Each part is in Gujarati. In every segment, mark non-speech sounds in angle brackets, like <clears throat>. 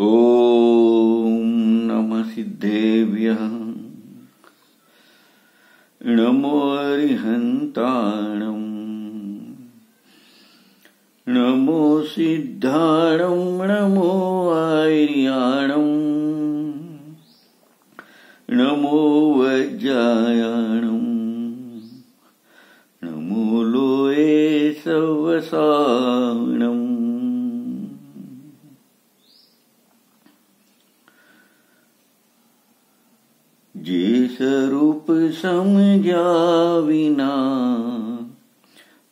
ॐ नमः सिद्धेभ्यः नमो अरिहन्ताणम् नमो सिद्धाणं नमो आर्याणम् नमो वज्रायाणम् સમજ્યા વિના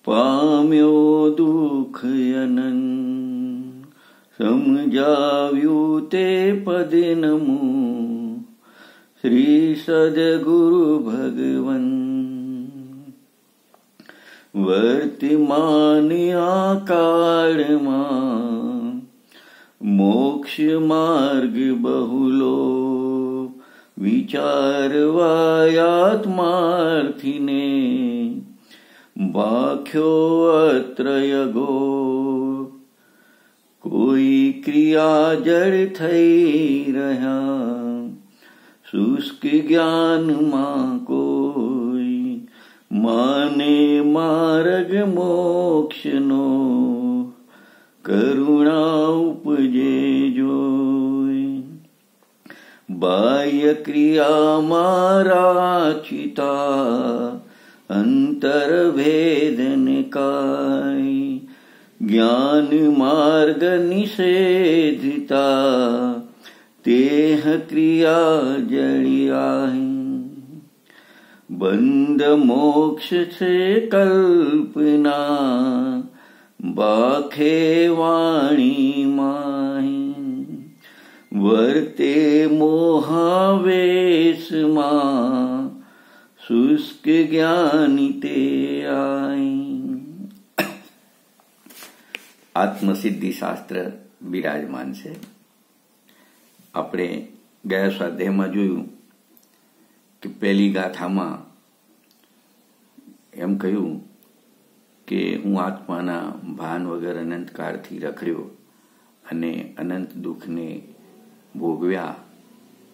પામ્યો દુઃખ અનંત સમજાવ્યું તે પદ નમો શ્રી સદગુરુ ભગવન વર્તમાન આ કાળમાં મોક્ષ માર્ગ બહુલો અત્રય ગો. કોઈ ક્રિયા જડ થઈ રહ્યા, શુષ્ક જ્ઞાનમાં કોઈ માને માર્ગ મોક્ષનો કરુણા ઉપજે જોઈ बाह्यक्रियामाराचिता अन्तर्भेदनकाय ज्ञानमार्गनिषेधिता तेह क्रिया जनयाय बन्द मोक्षसे कल्पना बाखे वाणी मा વર્તે મોહાવેશમાં, શુષ્ક જ્ઞાની તે આત્મસિદ્ધિ શાસ્ત્ર બિરાજમાન છે. આપણે ગયા સ્વાધ્યાયમાં જોયું કે પહેલી ગાથામાં એમ કહ્યું કે હું આત્માના ભાન વગર અનંતકાળથી રખડ્યો અને અનંત દુઃખને ભોગવ્યા.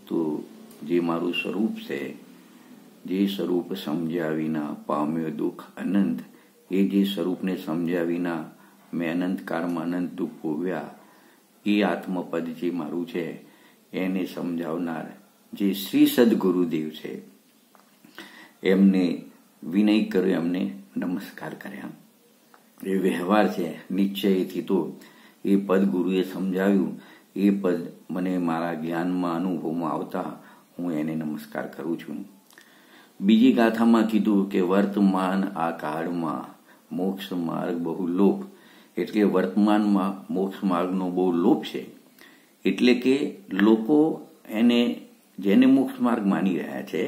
તો જે મારું સ્વરૂપ છે, જે સ્વરૂપ સમજ્યા વિના પામ્યો દુઃખ અનંત, એ જે સ્વરૂપને સમજ્યા વિના મેં અનંતકાળમાં અનંત દુઃખ ભોગવ્યા, એ આત્મપદ જે મારું છે, એને સમજાવનાર જે શ્રી સદગુરુદેવ છે, એમને વિનય કર્યો, એમને નમસ્કાર કર્યા. એ વ્યવહાર છે, નિશ્ચયથી તો એ પદ ગુરુએ સમજાવ્યું એ પદ મને મારા જ્ઞાનમાં અનુભવમાં આવતા હું એને નમસ્કાર કરું છું. બીજી ગાથામાં કીધું કે વર્તમાન આ કાળમાં મોક્ષ માર્ગ બહુ લોપ એટલે વર્તમાનમાં મોક્ષ માર્ગનો બહુ લોપ છે. એટલે કે લોકો એને જેને મોક્ષ માર્ગ માની રહ્યા છે,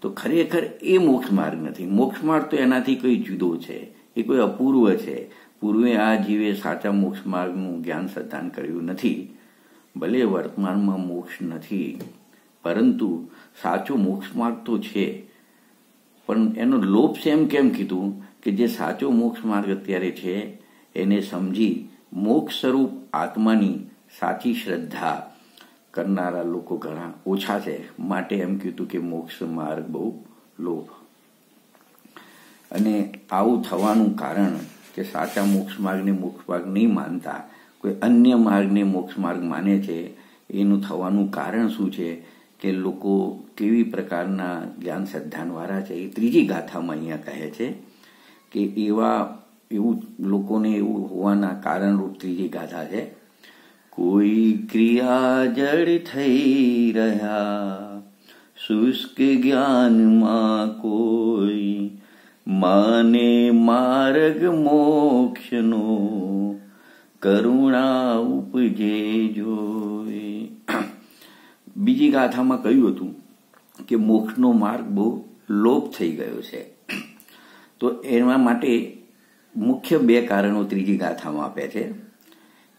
તો ખરેખર એ મોક્ષ માર્ગ નથી. મોક્ષ માર્ગ તો એનાથી કોઈ જુદો છે, એ કોઈ અપૂર્વ છે. પૂર્વે આ જીવે સાચા મોક્ષ માર્ગનું જ્ઞાન સદાન કર્યું નથી. ભલે વર્તમાનમાં મોક્ષ નથી, પરંતુ સાચો મોક્ષ માર્ગ તો છે. પણ એનો લોપ છે એમ કેમ કીધું કે જે સાચો મોક્ષ માર્ગ અત્યારે છે, એને સમજી મોક્ષ સ્વરૂપ આત્માની સાચી શ્રદ્ધા કરનારા લોકો ઘણા ઓછા છે. માટે એમ કીધું કે મોક્ષ માર્ગ બહુ લોભ. અને આવું થવાનું કારણ કે સાચા મોક્ષ માર્ગને મોક્ષ માર્ગ નહીં માનતા, કોઈ અન્ય માર્ગને મોક્ષ માર્ગ માને છે, એનું થવાનું કારણ શું છે કે લોકો કેવી પ્રકારના જ્ઞાન શ્રદ્ધાનવાળા છે, એ ત્રીજી ગાથામાં અહીંયા કહે છે કે એવા એવું લોકોને એવું હોવાના કારણરૂપ ત્રીજી ગાથા છે. કોઈ ક્રિયા જડ થઈ રહ્યા, શુષ્ક જ્ઞાનમાં કોઈ માને માર્ગ મોક્ષનો કરુણા ઉપજે જોઈ બીજી ગાથામાં કહ્યું હતું કે મોક્ષનો માર્ગ બહુ લોપ થઈ ગયો છે. તો એના માટે મુખ્ય બે કારણો ત્રીજી ગાથામાં આપ્યા છે.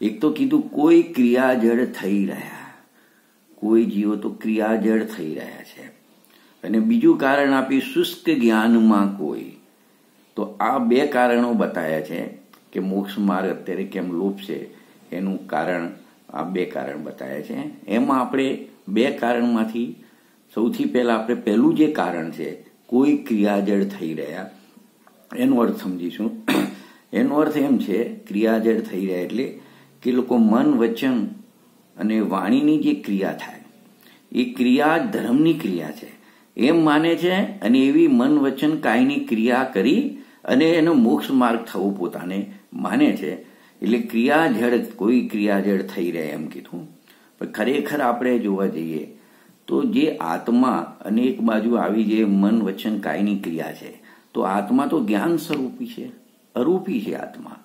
એક તો કીધું કોઈ ક્રિયાજળ થઈ રહ્યા. કોઈ જીવો તો ક્રિયાજળ થઈ રહ્યા છે. અને બીજું કારણ આપી શુષ્ક જ્ઞાનમાં કોઈ. તો આ બે કારણો બતાવ્યા છે કે મોક્ષ માર્ગ અત્યારે કેમ લોપ છે એનું કારણ આ બે કારણ બતાવ્યા છે. એમાં આપણે બે કારણમાંથી સૌથી પહેલા આપણે પહેલું જે કારણ છે, કોઈ ક્રિયાજળ થઈ રહ્યા. એનો અર્થ સમજીશું. એનો અર્થ એમ છે, ક્રિયાજળ થઈ રહ્યા એટલે કે લોકો મન, વચન અને વાણીની જે ક્રિયા થાય, એ ક્રિયા ધર્મની ક્રિયા છે. એમ માને છે અને એવી મન વચન કાયની ક્રિયા કરી અને એનો મોક્ષ માર્ગ થવો પોતાને માને છે. એટલે ક્રિયાજળ, કોઈ ક્રિયાજળ થઈ રહે એમ કીધું. પણ ખરેખર આપણે જોવા જઈએ તો જે આત્મા અને એક બાજુ આવી જે મન વચન કાયની ક્રિયા છે, તો આત્મા તો જ્ઞાન સ્વરૂપી છે, અરૂપી છે આત્મા.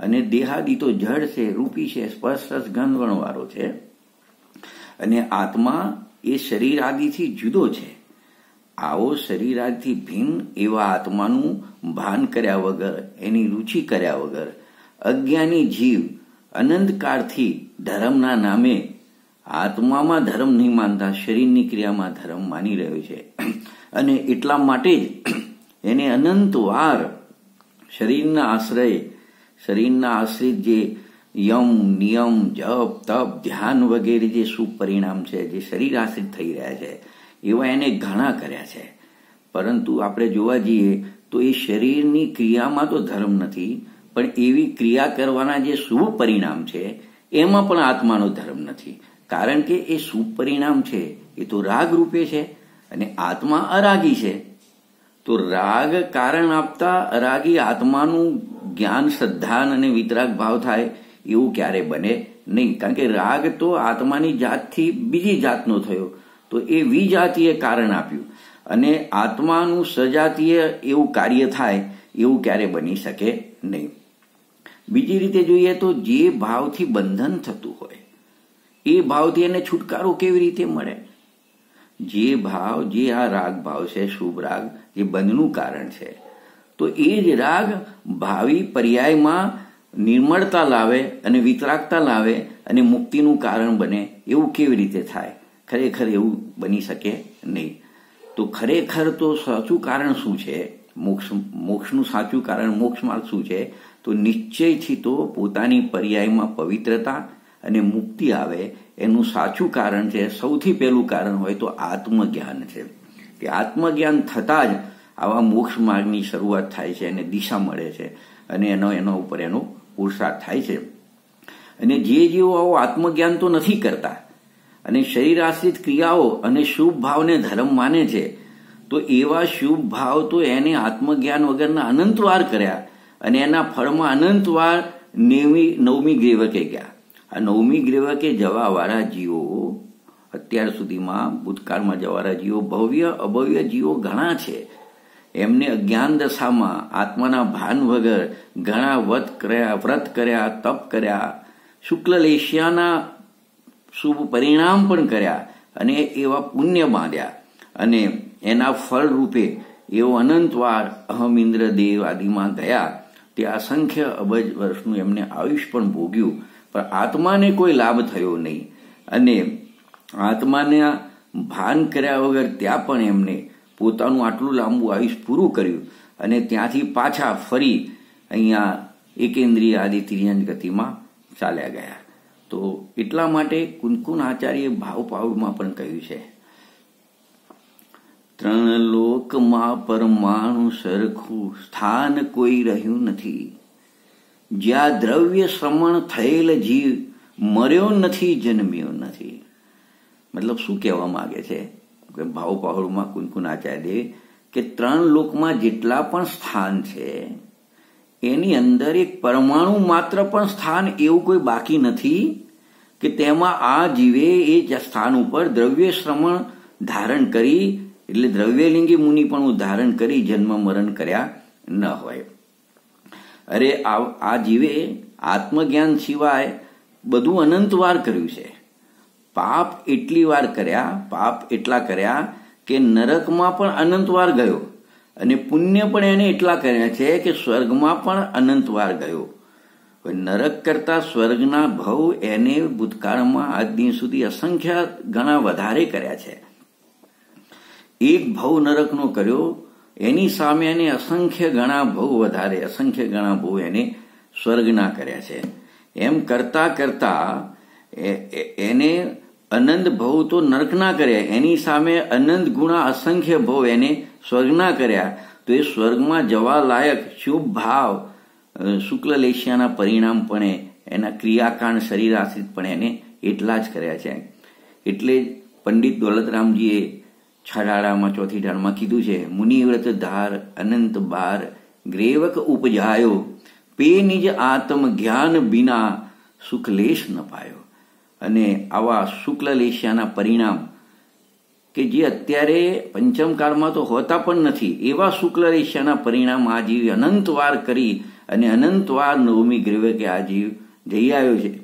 અને દેહાદી તો જળ છે, રૂપી છે, સ્પર્શ ગંધવણવાળો છે. અને આત્મા એ શરીર આદિથી જુદો છે. આવો શરીર આદિથી ભિન્ન એવા આત્માનું ભાન કર્યા વગર, એની રૂચિ કર્યા વગર, અજ્ઞાની જીવ અનંતકાળથી ધર્મના નામે આત્મામાં ધર્મ નહીં માનતા, શરીરની ક્રિયામાં ધર્મ માની રહ્યો છે. અને એટલા માટે જ એને અનંત વાર શરીરના આશ્રય, શરીરના આશ્રિત જે યમ, નિયમ, જપ, તપ, ધ્યાન વગેરે જે શુભ પરિણામ છે, જે શરીર આશ્રિત થઈ રહ્યા છે એવા એને ઘણા કર્યા છે. પરંતુ આપણે જોવા જઈએ તો એ શરીરની ક્રિયામાં તો ધર્મ નથી, પણ એવી ક્રિયા કરવાના જે શુભ પરિણામ છે, એમાં પણ આત્માનો ધર્મ નથી. કારણ કે એ શુભ પરિણામ છે, એ તો રાગ રૂપે છે અને આત્મા અરાગી છે. તો રાગ કારણ આપતા અરાગી આત્માનું જ્ઞાન, શ્રદ્ધાન અને વિતરાગ ભાવ થાય એવું ક્યારે બને? નહીં. કારણ કે રાગ તો આત્માની જાતથી બીજી જાતનો થયો. તો એ વિજાતીય કારણ આપ્યું. અને આત્માનું સજાતીય એવું કાર્ય થાય, એવું ક્યારે બની શકે નહીં. બીજી રીતે જોઈએ તો જે ભાવથી બંધન થતું હોય, એ ભાવથી એને છુટકારો કેવી રીતે મળે? જે ભાવ, જે આ રાગ ભાવ છે, શુભ રાગ જે બંધનું કારણ છે. તો એ જ રાગ ભાવિ પર્યાયમાં નિર્મળતા લાવે અને વિતરાગતા લાવે અને મુક્તિનું કારણ બને, એવું કેવી રીતે થાય? ખરેખર એવું બની શકે નહીં. તો ખરેખર તો સાચું કારણ શું છે? મોક્ષ, મોક્ષનું સાચું કારણ, મોક્ષ માર્ગ શું છે? તો નિશ્ચયથી તો પોતાની પર્યાયમાં પવિત્રતા અને મુક્તિ આવે, એનું સાચું કારણ છે, સૌથી પહેલું કારણ હોય તો આત્મજ્ઞાન છે. કે આત્મજ્ઞાન થતાં જ આવા મોક્ષ માર્ગની શરૂઆત થાય છે અને દિશા મળે છે અને એનો, એના ઉપર એનો પુરુષાર્થ થાય છે. અને જે જેઓ આવો આત્મજ્ઞાન તો નથી કરતા અને શરીર આશ્રિત ક્રિયાઓ અને શુભ ભાવને ધર્મ માને છે, તો એવા શુભ ભાવ તો એને આત્મજ્ઞાન વગરના અનંતવાર કર્યા અને એના ફળમાં અનંતવાર નેવી નવમી ગ્રેવકે ગયા. આ નવમી ગ્રેવકે જવાવાળા જીવો, અત્યાર સુધીમાં ભૂતકાળમાં જવાવાળા જીવો ભવ્ય, અભવ્ય જીવો ઘણા છે. એમને અજ્ઞાન દશામાં આત્માના ભાન વગર ઘણા વ્રત કર્યા વ્રત કર્યા, તપ કર્યા. શુક્લ લેશિયાના શુભ પરિણામ પણ કર્યા અને એવા પુણ્ય બાંધ્યા અને એના ફળ રૂપે એવો અનંતવાર અહમ ઇન્દ્રદેવ આદિમાં ગયા. તે અસંખ્ય અબજ વર્ષનું એમને આયુષ પણ ભોગ્યું. પણ આત્માને કોઈ લાભ થયો નહીં. અને આત્માને ભાન કર્યા વગર ત્યાં પણ એમને પોતાનું આટલું લાંબુ આયુષ પૂરું કર્યું. અને ત્યાંથી પાછા ફરી અહીંયા એકેન્દ્રીય આદિ તિર્યંજ ગતિમાં ચાલ્યા ગયા. તો એટલા માટે કુનકુન આચાર્ય ભાવપાવડમાં પણ કહ્યું છે, ત્રણ લોકમાં પરમાણુ સરખું સ્થાન કોઈ રહ્યું નથી. જ્યાં દ્રવ્ય શ્રમણ થયેલ જીવ મર્યો નથી, જન્મ્યો નથી. મતલબ શું કહેવા માંગે છે? કે ભાવ પહોળમાં કુનકુન આચાર્ય કે ત્રણ લોકમાં જેટલા પણ સ્થાન છે, એની અંદર એક પરમાણુ માત્ર પણ સ્થાન એવું કોઈ બાકી નથી કે તેમાં આ જીવે એ સ્થાન ઉપર દ્રવ્ય શ્રમણ ધારણ કરી, એટલે દ્રવ્યલિંગી મુનિ પણ ધારણ કરી જન્મ મરણ કર્યા ન હોય. અરે આ જીવે આત્મજ્ઞાન સિવાય બધું અનંત વાર કર્યું છે. પાપ એટલી વાર કર્યા, પાપ એટલા કર્યા કે નરકમાં પણ અનંત વાર ગયો. અને પુણ્ય પણ એને એટલા કર્યા છે કે સ્વર્ગમાં પણ અનંત વાર ગયો. નરક કરતા સ્વર્ગના ભવ એને ભૂતકાળમાં આજ દિન સુધી અસંખ્ય ઘણા વધારે કર્યા છે. એક ભવ નરકનો કર્યો, એની સામે એને અસંખ્ય ગણા ભવ વધારે, અસંખ્ય ગણા ભવ એને સ્વર્ગના કર્યા છે. એમ કરતા કરતા એને અનંત ભવ તો નરકના કર્યા, એની સામે અનંત ગુણા અસંખ્ય ભવ એને સ્વર્ગના કર્યા. તો એ સ્વર્ગમાં જવા લાયક શુભ ભાવ શુક્લ લેશિયાના પરિણામપણે એના ક્રિયાકાંડ શરીર આશ્રિતપણે એને એટલા જ કર્યા છે. એટલે પંડિત દોલતરામજીએ છડાડામાં ચોથી ઢાળમાં કીધું છે, મુનિવ્રત ધાર અનંત બાર, ગ્રેવક ઉપજાયો, પે નિજ આત્મ જ્ઞાન બિના સુખલેશ ન પાયો. અને આવા શુક્લલેશિયાના પરિણામ, કે જે અત્યારે પંચમકાળમાં તો હોતા પણ નથી, એવા શુક્લલેશિયાના પરિણામ આ જીવ અનંતવાર કરી અને અનંતવાર નવમી ગ્રેવકે આ જીવ જઈ આવ્યો છે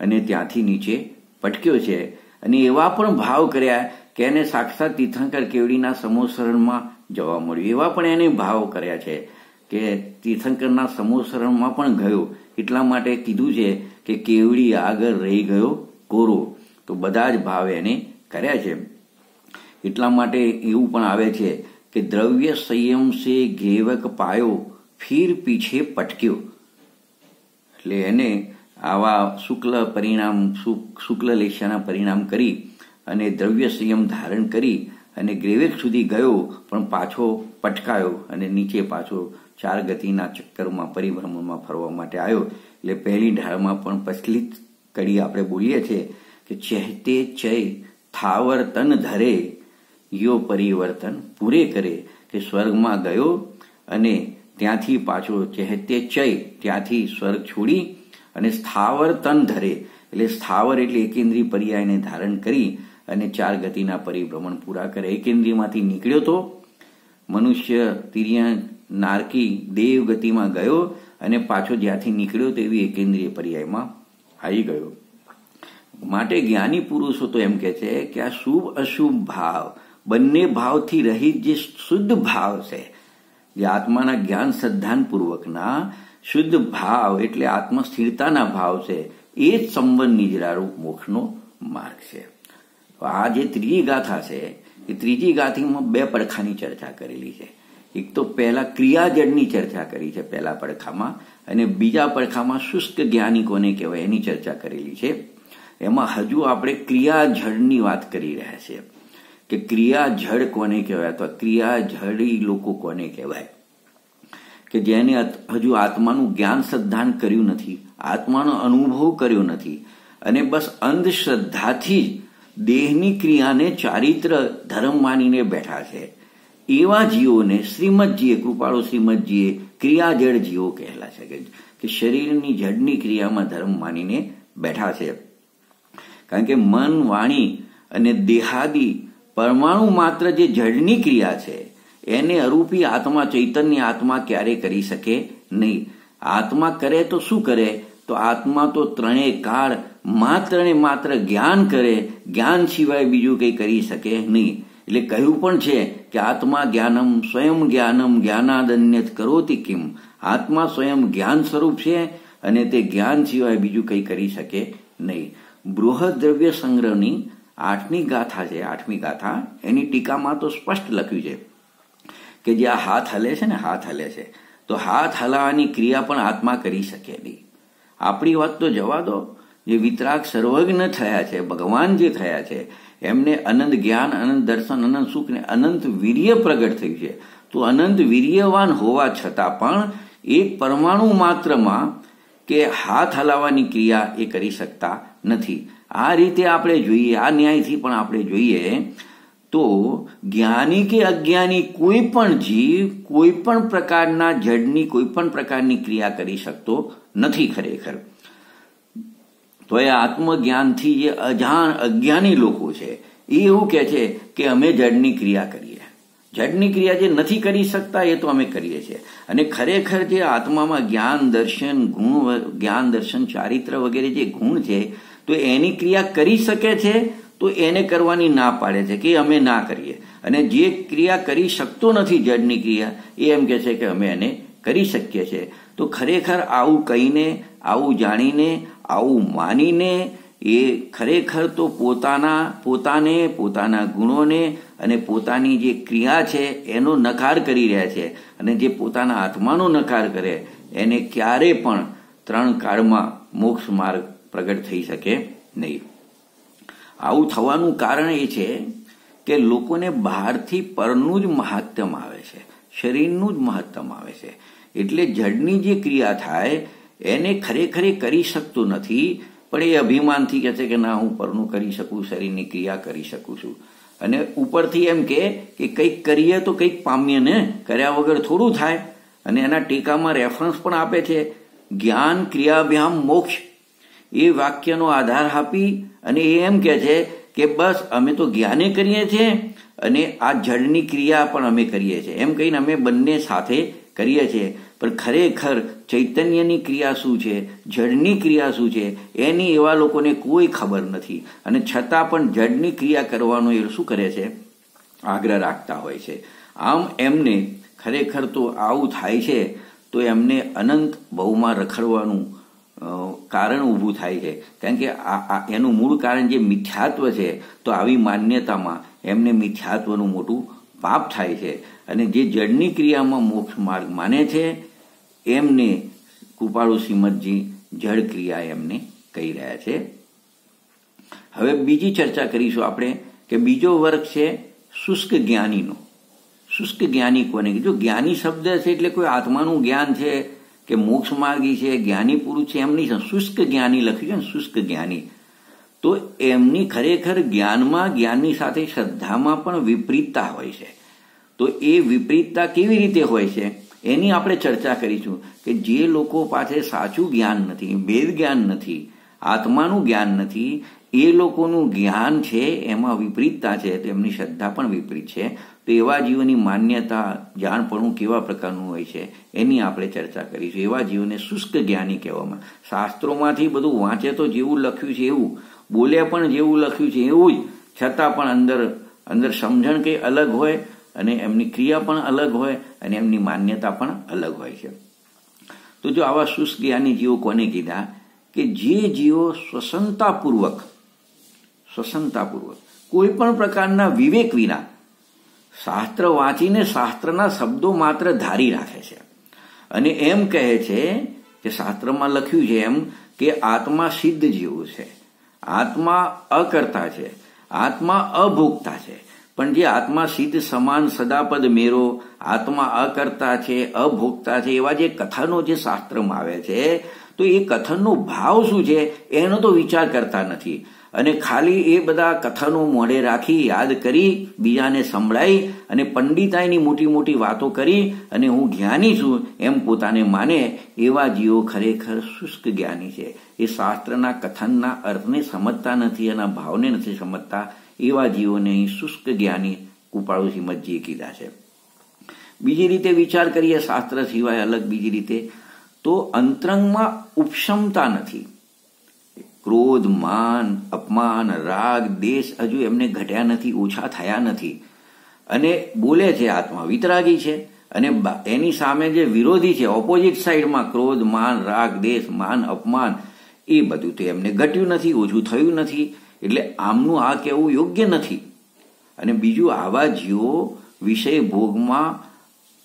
અને ત્યાંથી નીચે પટક્યો છે. અને એવા પણ ભાવ કર્યા કે એને સાક્ષાત તીર્થંકર કેવડીના સમોસરણમાં જવા મળ્યું. એવા પણ એને ભાવ કર્યા છે કે તીર્થંકરના સમોસરણમાં પણ ગયો. એટલા માટે કીધું છે કે કેવડી આગળ રહી ગયો કોરો. તો બધા જ ભાવ એને કર્યા છે. એટલા માટે એવું પણ આવે છે કે દ્રવ્ય સંયમ સે ઘેવક પાયો ફીર પીછે પટક્યો. એટલે એને આવા શુક્લ પરિણામ શુક્લ લેશાના પરિણામ કરી અને દ્રવ્ય સંયમ ધારણ કરી અને ગ્રેવેક સુધી ગયો, પણ પાછો પટકાયો અને નીચે પાછો ચાર ગતિના ચક્કરમાં, પરિભ્રમણમાં ફરવા માટે આવ્યો. એટલે પહેલી ઢાળમાં પણ પ્રચલિત કડી આપણે બોલીએ છીએ કે ચહેતે ચય થાવર તન ધરે, યો પરિવર્તન પૂરે કરે, કે સ્વર્ગમાં ગયો અને ત્યાંથી પાછો ચહેતે ચય, ત્યાંથી સ્વર્ગ છોડી અને સ્થાવર તન ધરે. એટલે સ્થાવર એટલે એકેન્દ્રીય પર્યાયને ધારણ કરી અને ચાર ગતિના પરિભ્રમણ પૂરા કરે. એકેન્દ્રીયમાંથી નીકળ્યો તો મનુષ્ય તિર્યા નારકી દેવ ગતિમાં ગયો અને પાછો જ્યાંથી નીકળ્યો તેવી એકેન્દ્રીય પર્યાયમાં આવી ગયો. માટે જ્ઞાની પુરુષો તો એમ કે છે કે આ શુભ અશુભ ભાવ, બંને ભાવથી રહિત જે શુદ્ધ ભાવ છે જે આત્માના જ્ઞાન શ્રદ્ધાનપૂર્વકના શુદ્ધ ભાવ એટલે આત્મ સ્થિરતાના ભાવ છે, એ જ સંબંધ નિજરારૂપ મોક્ષનો માર્ગ છે. આ જે ત્રીજી ગાથા છે, એ ત્રીજી ગાથીમાં બે પડખાની ચર્ચા કરેલી છે. એક તો પહેલા ક્રિયાજળની ચર્ચા કરી છે પહેલા પડખામાં, અને બીજા પડખામાં શુષ્ક જ્ઞાની કોને કહેવાય એની ચર્ચા કરેલી છે. એમાં હજુ આપણે ક્રિયાજળની વાત કરી રહ્યા છીએ. કે ક્રિયાજળ કોને કહેવાય? અથવા ક્રિયાજળી લોકો કોને કહેવાય? કે જેને હજુ આત્માનું જ્ઞાન શ્રદ્ધાન કર્યું નથી, આત્માનો અનુભવ કર્યો નથી, અને બસ અંધશ્રદ્ધાથી જ દેહની ક્રિયાને ચારિત્ર ધર્મ માનીને બેઠા છે. એવા જીવોને શ્રીમદજીએ, કૃપાળુ શ્રીમદજીએ ક્રિયાજળ જીવો કહેલા છે. કે શરીરની જડની ક્રિયામાં ધર્મ માનીને બેઠા છે. કારણ કે મન વાણી અને દેહાદી પરમાણુ માત્ર જે જડની ક્રિયા છે, એને અરૂપી આત્મા ચૈતન્ય આત્મા ક્યારે કરી શકે નહીં. આત્મા કરે તો શું કરે? તો આત્મા તો ત્રણેય કાળ માત્ર ને માત્ર જ્ઞાન કરે, જ્ઞાન સિવાય બીજું કંઈ કરી શકે નહીં. એટલે કહ્યું પણ છે કે આત્મા જ્ઞાનમ સ્વયં જ્ઞાનમ જ્ઞાનાદન્ય કરોતી કિમ. આત્મા સ્વયં જ્ઞાન સ્વરૂપ છે અને તે જ્ઞાન સિવાય બીજું કંઈ કરી શકે નહીં. બૃહદ દ્રવ્ય સંગ્રહની આઠમી ગાથા છે, આઠમી ગાથા. એની ટીકામાં તો સ્પષ્ટ લખ્યું છે કે જે આ હાથ હલે છે ને, હાથ હલે છે. તો હાથ હલાવાની ક્રિયા પણ આત્મા કરી શકે નહીં આપણી વાત તો જવા દો. જે વિતરાગ સર્વજ્ઞ થયા છે, ભગવાન જે થયા છે, એમને અનંત જ્ઞાન, અનંત દર્શન, અનંત સુખ ને અનંત વીર્ય પ્રગટ થયું છે. તો અનંત વીર્યવાન હોવા છતાં પણ એક પરમાણુ માત્રમાં કે હાથ હલાવવાની ક્રિયા એ કરી શકતા નથી. આ રીતે આપણે જોઈએ, આ ન્યાયથી પણ આપણે જોઈએ, તો જ્ઞાની કે અજ્ઞાની કોઈ પણ જીવ, કોઈ પણ પ્રકારના જડની, કોઈ પણ પ્રકારની ક્રિયા કરી શકતો નથી ખરેખર. તો એ આત્મજ્ઞાનથી જે અજાણ, અજ્ઞાની લોકો છે, એ એવું કે છે કે અમે જડની ક્રિયા કરીએ. જડની ક્રિયા જે નથી કરી શકતા, એ તો અમે કરીએ છીએ. અને ખરેખર જે આત્મામાં જ્ઞાન દર્શન, ગુણ, જ્ઞાન દર્શન, ચારિત્ર વગેરે જે ગુણ છે તો એની ક્રિયા કરી શકે છે તો એને કરવાની ના પાડે છે કે અમે ના કરીએ. અને જે ક્રિયા કરી શકતો નથી જડની ક્રિયા, એ એમ કે છે કે અમે એને કરી શકીએ છીએ. તો ખરેખર આવું કહીને, આવું જાણીને, આવું માનીને, એ ખરેખર તો પોતાના, પોતાને, પોતાના ગુણોને અને પોતાની જે ક્રિયા છે એનો નકાર કરી રહ્યા છે. અને જે પોતાના આત્માનો નકાર કરે, એને ક્યારે પણ ત્રણ કાળમાં મોક્ષ માર્ગ પ્રગટ થઈ શકે નહીં. આવું થવાનું કારણ એ છે કે લોકોને બહારથી પરનું જ મહત્તમ આવે છે, શરીરનું જ મહત્તમ આવે છે. એટલે જડની જે ક્રિયા થાય, એને ખરેખર કરી શકતું નથી, પણ એ અભિમાનથી કહે છે કે ના, હું પરનું કરી શકું, શરીરની ક્રિયા કરી શકું છું. અને ઉપરથી એમ કે કંઈક કરીએ તો કંઈક પામીએ ને, કર્યા વગર થોડું થાય. અને એના ટીકામાં રેફરન્સ પણ આપે છે. જ્ઞાન ક્રિયાભ્યામ મોક્ષ એ વાક્યનો આધાર આપી અને એ એમ કે છે કે બસ અમે તો જ્ઞાને કરીએ છીએ અને આ જળની ક્રિયા પણ અમે કરીએ છીએ. એમ કહીને અમે બંને સાથે કરીએ છીએ. પણ ખરેખર ચૈતન્યની ક્રિયા શું છે? જળની ક્રિયા શું છે? એની એવા લોકોને કોઈ ખબર નથી. અને છતાં પણ જળની ક્રિયા કરવાનો એ શું કરે છે? આગ્રહ રાખતા હોય છે. આમ એમને ખરેખર તો આવું થાય છે, તો એમને અનંત બહુમાં રખડવાનું કારણ ઊભું થાય છે. કારણ કે એનું મૂળ કારણ જે મિથ્યાત્વ છે, તો આવી માન્યતામાં એમને મિથ્યાત્વનું મોટું પાપ થાય છે. અને જે જળની ક્રિયામાં મોક્ષ માર્ગ માને છે, એમને કૃપાળુ શ્રીમદજી જળ ક્રિયા એમને કહી રહ્યા છે. હવે બીજી ચર્ચા કરીશું આપણે કે બીજો વર્ગ છે શુષ્ક જ્ઞાનીનો. શુષ્ક જ્ઞાની કોને જો જ્ઞાની શબ્દ છે એટલે કોઈ આત્માનું જ્ઞાન છે કે મોક્ષ માર્ગી છે, જ્ઞાની પુરુષ છે એમ નહીં શુષ્ક જ્ઞાની લખ્યું છે શુષ્ક જ્ઞાની. તો એમની ખરેખર જ્ઞાનમાં જ્ઞાનની સાથે શ્રદ્ધામાં પણ વિપરીતતા હોય છે. તો એ વિપરીતતા કેવી રીતે હોય છે? એની આપણે ચર્ચા કરીશું કે જે લોકો પાસે સાચું જ્ઞાન નથી, ભેદ જ્ઞાન નથી, આત્માનું જ્ઞાન નથી, એ લોકોનું જ્ઞાન છે, એમાં વિપરીતતા છે તેમની શ્રદ્ધા પણ વિપરીત છે. તો એવા જીવોની માન્યતા, જાણપણું કેવા પ્રકારનું હોય છે, એની આપણે ચર્ચા કરીશું. એવા જીવોને શુષ્ક જ્ઞાની કહેવામાં. શાસ્ત્રોમાંથી બધું વાંચે તો જેવું લખ્યું છે એવું બોલે પણ જેવું લખ્યું છે એવું જ, છતાં પણ અંદર અંદર સમજણ કંઈ અલગ હોય અને એમની ક્રિયા પણ અલગ હોય અને એમની માન્યતા પણ અલગ હોય છે. તો જો આવા શુષ્ક જ્ઞાની જીવો કોને કીધા કે જે જીવો સ્વસંતાપૂર્વક સ્વસંતાપૂર્વક, કોઈ પણ પ્રકારના વિવેક વિના શાસ્ત્ર વાંચીને શાસ્ત્રના શબ્દો માત્ર ધારી રાખે છે. અને એમ કહે છે કે શાસ્ત્રમાં લખ્યું છે એમ કે આત્મા સિદ્ધ જેવું છે. આત્મા અકર્તા છે. આત્મા અભોગતા છે. પણ જે આત્મા સિદ્ધ સમાન સદાપદ મેરો, આત્મા અકર્તા છે, અભોગતા છે, એવા જે કથનો જે શાસ્ત્રમાં આવે છે, તો એ કથનનો ભાવ શું છે? એનો તો વિચાર કરતા નથી. અને ખાલી એ બધા કથનો મોઢે રાખી યાદ કરી, બીજાને સંભળાઈ અને પંડિતાઈની મોટી મોટી વાતો કરી અને હું જ્ઞાની છું એમ પોતાને માને, એવા જીવો ખરેખર શુષ્ક જ્ઞાની છે. એ શાસ્ત્રના કથનના અર્થને સમજતા નથી, એના ભાવને નથી સમજતા, એવા જીવોને અહીં શુષ્ક જ્ઞાની કૃપાળુ શ્રીમદજીએ કીધા છે. બીજી રીતે વિચાર કરીએ, શાસ્ત્ર સિવાય અલગ બીજી રીતે, તો અંતરંગમાં ઉપશમતા નથી. ક્રોધ માન અપમાન રાગ દેશ હજુ એમને ઘટ્યા નથી, ઓછા થયા નથી. અને બોલે છે આત્મા, વિતરાગી છે. અને એની સામે જે વિરોધી છે ઓપોઝિટ સાઈડમાં ક્રોધ માન રાગ, દેશ માન અપમાન, એ બધું તો એમને ઘટ્યું નથી, ઓછું થયું નથી. એટલે આમનું આ કહેવું યોગ્ય નથી. અને બીજું, આવા જીવો વિષય ભોગમાં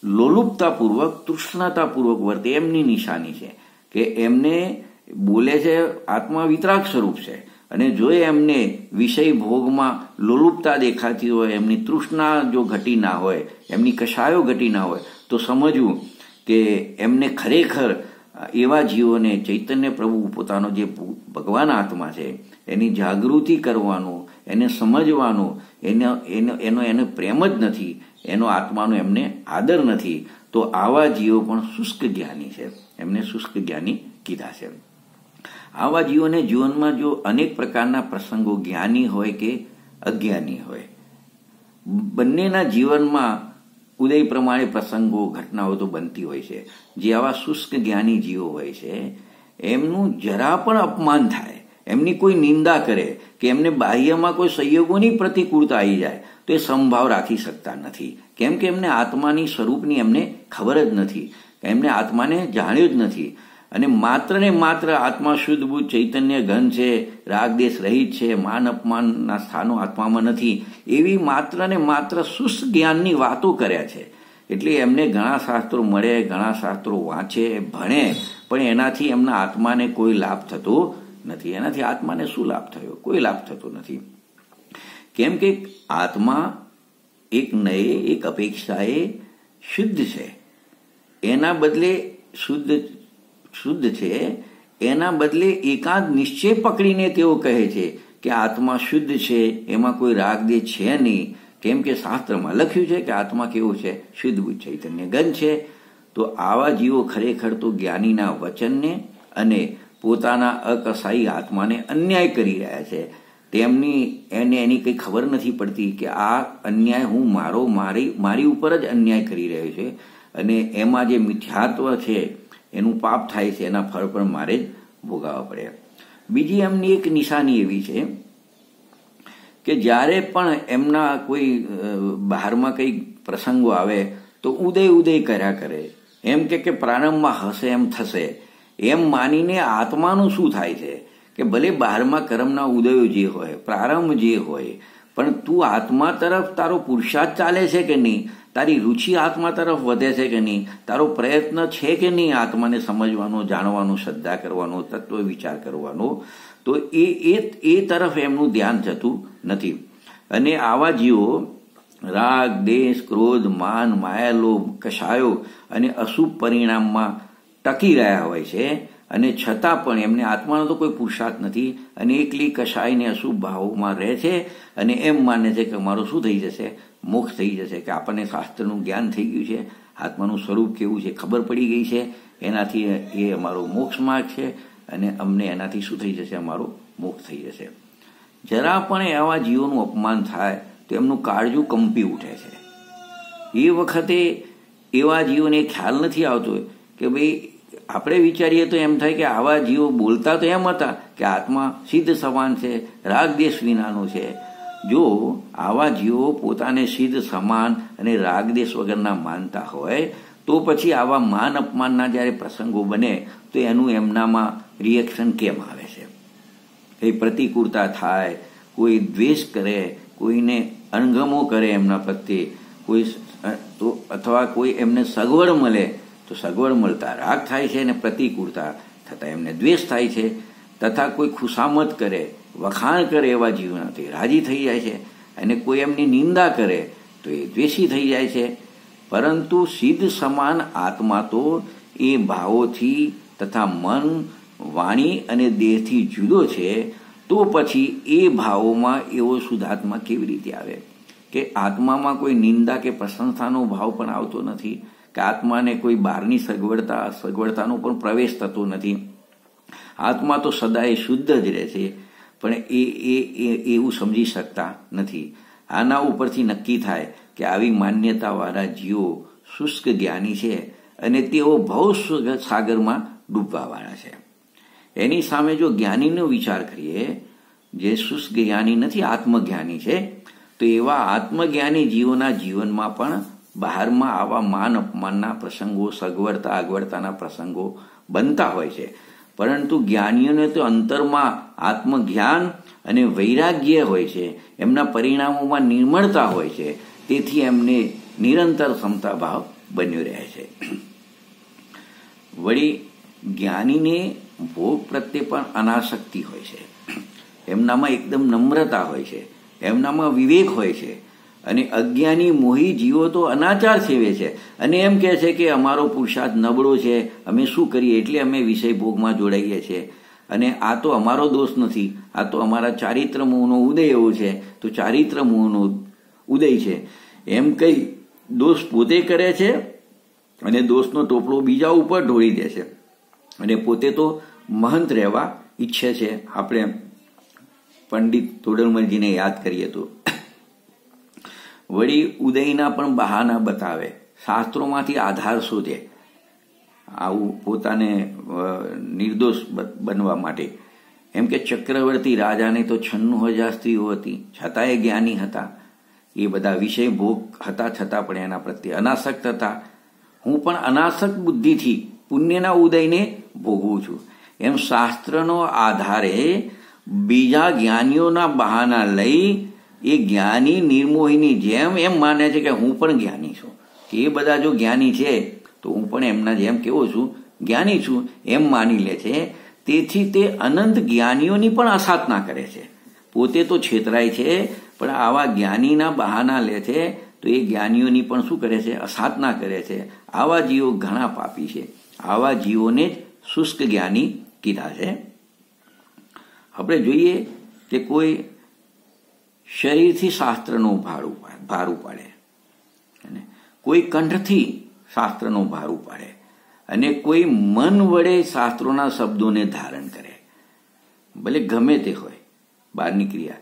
લોલુપતાપૂર્વક, તૃષ્ણતાપૂર્વક વર્તે. એમની નિશાની છે કે એમને બોલે છે, આત્મા વિતરાગ સ્વરૂપ છે. અને જો એમને વિષય ભોગમાં લોલુપતા દેખાતી હોય, એમની તૃષ્ણા જો ઘટી ના હોય, એમની કશાયો ઘટી ના હોય, તો સમજવું કે એમને ખરેખર એવા જીવોને ચૈતન્ય પ્રભુ પોતાનો જે ભગવાન આત્મા છે, એની જાગૃતિ કરવાનો, એને સમજવાનો, એનો એનો એનો, એને પ્રેમ જ નથી, એનો આત્માનો એમને આદર નથી, તો આવા જીવો પણ શુષ્ક જ્ઞાની છે. એમને શુષ્ક જ્ઞાની કીધા છે. આવા જીવોને જીવનમાં જો અનેક પ્રકારના પ્રસંગો જ્ઞાની હોય કે અજ્ઞાની હોય. બંનેના જીવનમાં ઉદય પ્રમાણે પ્રસંગો, ઘટનાઓ તો બનતી હોય છે. જે આવા શુષ્ક જ્ઞાની જીવો હોય છે, એમનું જરા પણ અપમાન થાય, એમની કોઈ નિંદા કરે કે એમને બાહ્યમાં કોઈ સહયોગોની પ્રતિકૂળતા આવી જાય, તો એ સંભાવ રાખી શકતા નથી. કેમ કે એમને આત્માની સ્વરૂપની એમને ખબર જ નથી, એમને આત્માને જાણ્યું જ નથી. અને માત્ર ને માત્ર આત્મા શુદ્ધ બુદ્ધ ચૈતન્ય ઘન છે રાગદેશ રહિત છે, માન અપમાનના સ્થાનો આત્મામાં નથી. એવી માત્ર ને માત્ર સુસ્ત જ્ઞાનની વાતો કર્યા છે. એટલે એમને ઘણા શાસ્ત્રો મળે, ઘણા શાસ્ત્રો વાંચે, ભણે, પણ એનાથી એમના આત્માને કોઈ લાભ થતો નથી. એનાથી આત્માને શું લાભ થયો? કોઈ લાભ થતો નથી. કેમ કે આત્મા એક નયે, એક અપેક્ષાએ શુદ્ધ છે. એના બદલે શુદ્ધ શુદ્ધ છે, એના બદલે એકાંત નિશ્ચય પકડીને તેઓ કહે છે કે આત્મા શુદ્ધ છે, એમાં કોઈ રાગદેહ છે નહીં. કેમ કે શાસ્ત્રમાં લખ્યું છે કે આત્મા કેવું છે? શુદ્ધ ચૈતન્ય ગન છે. તો આવા જીવો ખરેખર તો જ્ઞાનીના વચનને અને પોતાના અકસાઈ આત્માને અન્યાય કરી રહ્યા છે. તેમની, એને એની કંઈ ખબર નથી પડતી કે આ અન્યાય હું મારો, મારી મારી ઉપર જ અન્યાય કરી રહ્યો છે. અને એમાં જે મિથ્યાત્વ છે એનું પાપ થાય છે, એના ફળ પણ મારે જ ભોગાવવા પડે બીજી એમની એક નિશાની એવી છે કે જ્યારે પણ એમના કોઈ બહારમાં કંઈ પ્રસંગો આવે, તો ઉદય ઉદય કર્યા કરે. એમ કે કે પ્રારંભમાં હશે, એમ થશે. એમ માનીને આત્માનું શું થાય છે? કે ભલે બહારમાં કર્મના ઉદયો જે હોય, પ્રારંભ જે હોય, પણ તું આત્મા તરફ તારો પુરુષાર્થ ચાલે છે કે નહીં? તારી રુચિ આત્મા તરફ વધે છે કે નહીં? તારો પ્રયત્ન છે કે નહીં આત્માને સમજવાનો, જાણવાનો, શ્રદ્ધા કરવાનો, તત્વ વિચાર કરવાનો? તો એ એ એ તરફ એમનું ધ્યાન જતું નથી. અને આવા જીવો રાગ, દેશ, ક્રોધ, માન માયાલોભ કશાયો અને અશુભ પરિણામમાં ટકી રહ્યા હોય છે અને છતાં પણ એમને આત્માનો તો કોઈ પુરુષાર્થ નથી અને એકલી કશાયને અશુભ ભાવોમાં રહે છે અને એમ માને છે કે અમારું શું થઈ જશે? મોક્ષ થઈ જશે, કે આપણને શાસ્ત્રનું જ્ઞાન થઈ ગયું છે, આત્માનું સ્વરૂપ કેવું છે, ખબર પડી ગઈ છે, એનાથી એ અમારો મોક્ષ માર્ગ છે, અને અમને એનાથી શું થઈ જશે, અમારો મોક્ષ થઈ જશે. જરા પણ એવા જીવોનું અપમાન થાય, તો એમનું કાળજું કંપી ઉઠે છે. એ વખતે એવા જીવોને ખ્યાલ નથી આવતો કે ભાઈ, આપણે વિચારીએ તો એમ થાય કે આવા જીવો બોલતા તો એમ હતા કે આત્મા સિદ્ધ સમાન છે રાગ દેશ વિનાનો છે જો આવા જીવો પોતાને સિદ્ધ, સમાન અને રાગદેશ વગરના માનતા હોય, તો પછી આવા માન અપમાનના જ્યારે પ્રસંગો બને, તો એનું એમનામાં રિએક્શન કેમ આવે છે? એ પ્રતિકૂળતા થાય, કોઈ દ્વેષ કરે, કોઈને અણગમો કરે એમના પ્રત્યે, કોઈ તો અથવા કોઈ એમને સગવડ મળે, તો સગવડ મળતા રાગ થાય છે અને પ્રતિકૂળતા થતાં એમને દ્વેષ થાય છે. તથા કોઈ ખુશામત કરે, વખાણ કરે એવા જીવનાથી રાજી થઈ જાય છે. અને કોઈ એમની નિંદા કરે, તો એ દ્વેષી થઈ જાય છે. પરંતુ સિદ્ધ સમાન આત્મા તો એ ભાવોથી તથા મન, વાણી અને દેહથી જુદો છે, તો પછી એ ભાવોમાં એવો શુદ્ધાત્મા કેવી રીતે આવે? કે આત્મામાં કોઈ નિંદા કે પ્રશંસાનો ભાવ પણ આવતો નથી, કે આત્માને કોઈ બહારની સગવડતા, સગવડતાનો પણ પ્રવેશ થતો નથી. આત્મા તો સદાય શુદ્ધ જ રહે છે, પણ એ એ એવું સમજી શકતા નથી. આના ઉપરથી નક્કી થાય કે આવી માન્યતાવાળા જીવો શુષ્ક જ્ઞાની છે અને તેઓ ભવ સાગરમાં ડૂબવાવાળા છે. એની સામે જો જ્ઞાનીનો વિચાર કરીએ, જે શુષ્ક જ્ઞાની નથી, આત્મજ્ઞાની છે, તો એવા આત્મજ્ઞાની જીવોના જીવનમાં પણ બહારમાં આવા માન અપમાનના પ્રસંગો, સગવડતા, અગવડતાના પ્રસંગો બનતા હોય છે. પરંતુ જ્ઞાનીઓને તો અંતરમાં આત્મજ્ઞાન અને વૈરાગ્ય હોય છે. એમના પરિણામોમાં નિર્મળતા હોય છે. તેથી એમને નિરંતર ક્ષમતા ભાવ બન્યો રહે છે. વળી જ્ઞાનીને ભોગ પ્રત્યે પણ અનાસક્તિ હોય છે. એમનામાં એકદમ નમ્રતા હોય છે. એમનામાં વિવેક હોય છે. અને અજ્ઞાની મોહી જીવો તો અનાચાર સેવે છે. અને એમ કહે છે કે અમારો પુરુષાર્થ નબળો છે. અમે શું કરીએ? એટલે અમે વિષય ભોગમાં જોડાઈએ છીએ. અને આ તો અમારો દોષ નથી. આ તો અમારા ચારિત્ર મોહનો ઉદય એવો છે. તો ચારિત્ર મોહનો ઉદય છે. એમ કઈ દોષ પોતે કરે છે અને દોષનો ટોપલો બીજા ઉપર ઢોળી દે છે. અને પોતે તો મહંત રહેવા ઈચ્છે છે. આપણે પંડિત તોડરમલજીને યાદ કરીએ તો. વળી ઉદયના પણ બહાના બતાવે. શાસ્ત્રોમાંથી આધાર શોધે. આવું પોતાને નિર્દોષ બનવા માટે. એમ કે ચક્રવર્તી રાજાને તો છન્નું હજાર સ્ત્રીઓ હતી. છતાં એ જ્ઞાની હતા. એ બધા વિષય ભોગ હતા છતાં પણ એના પ્રત્યે અનાસક્ત હતા. હું પણ અનાસક્ત બુદ્ધિથી પુણ્યના ઉદયને ભોગવું છું. એમ શાસ્ત્રનો આધારે બીજા જ્ઞાનીઓના બહાના લઈ એ જ્ઞાની નિર્મોહીની જેમ એમ માને છે કે હું પણ જ્ઞાની છું. કે એ બધા જો જ્ઞાની છે, તો હું પણ એમના જેમ કેવો છું? જ્ઞાની છું, એમ માની લે છે. તેથી તે અનંત જ્ઞાનીઓની પણ અસાધના કરે છે. પોતે તો છેતરાય છે, પણ આવા જ્ઞાનીના બહાના લે છે, તો એ જ્ઞાનીઓની પણ શું કરે છે? અસાધના કરે છે. આવા જીવો ઘણા પાપી છે. આવા જીવોને જ શુષ્ક જ્ઞાની કીધા છે. આપણે જોઈએ કે કોઈ શરીરથી શાસ્ત્રનો ભાર ભાર ઉપાડે. કોઈ કંઠથી શાસ્ત્રનો ભાર ઉપાડે. અને કોઈ મન વડે શાસ્ત્રોના શબ્દોને ધારણ કરે. ભલે ગમે તે હોય, બહારની ક્રિયા.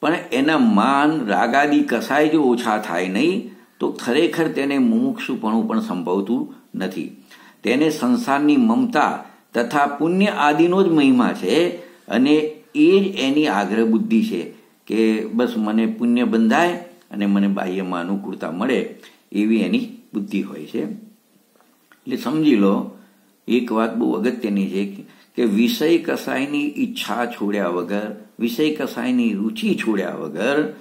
પણ એના માન, રાગાદી કસાય જો ઓછા થાય નહીં, તો ખરેખર તેને મુમુક્ષુપણું પણ સંભવતું નથી. તેને સંસારની મમતા તથા પુણ્ય આદિનો જ મહિમા છે અને એ જ એની આગ્રહ બુદ્ધિ છે. કે બસ મને પુણ્ય બંધાય અને મને બાહ્યમાં અનુકૂળતા મળે એવી એની બુદ્ધિ હોય છે. એટલે સમજી લો, એક વાત બહુ અગત્યની છે કે વિષય કસાયની ઈચ્છા છોડ્યા વગર, વિષય કસાયની રુચિ છોડ્યા વગર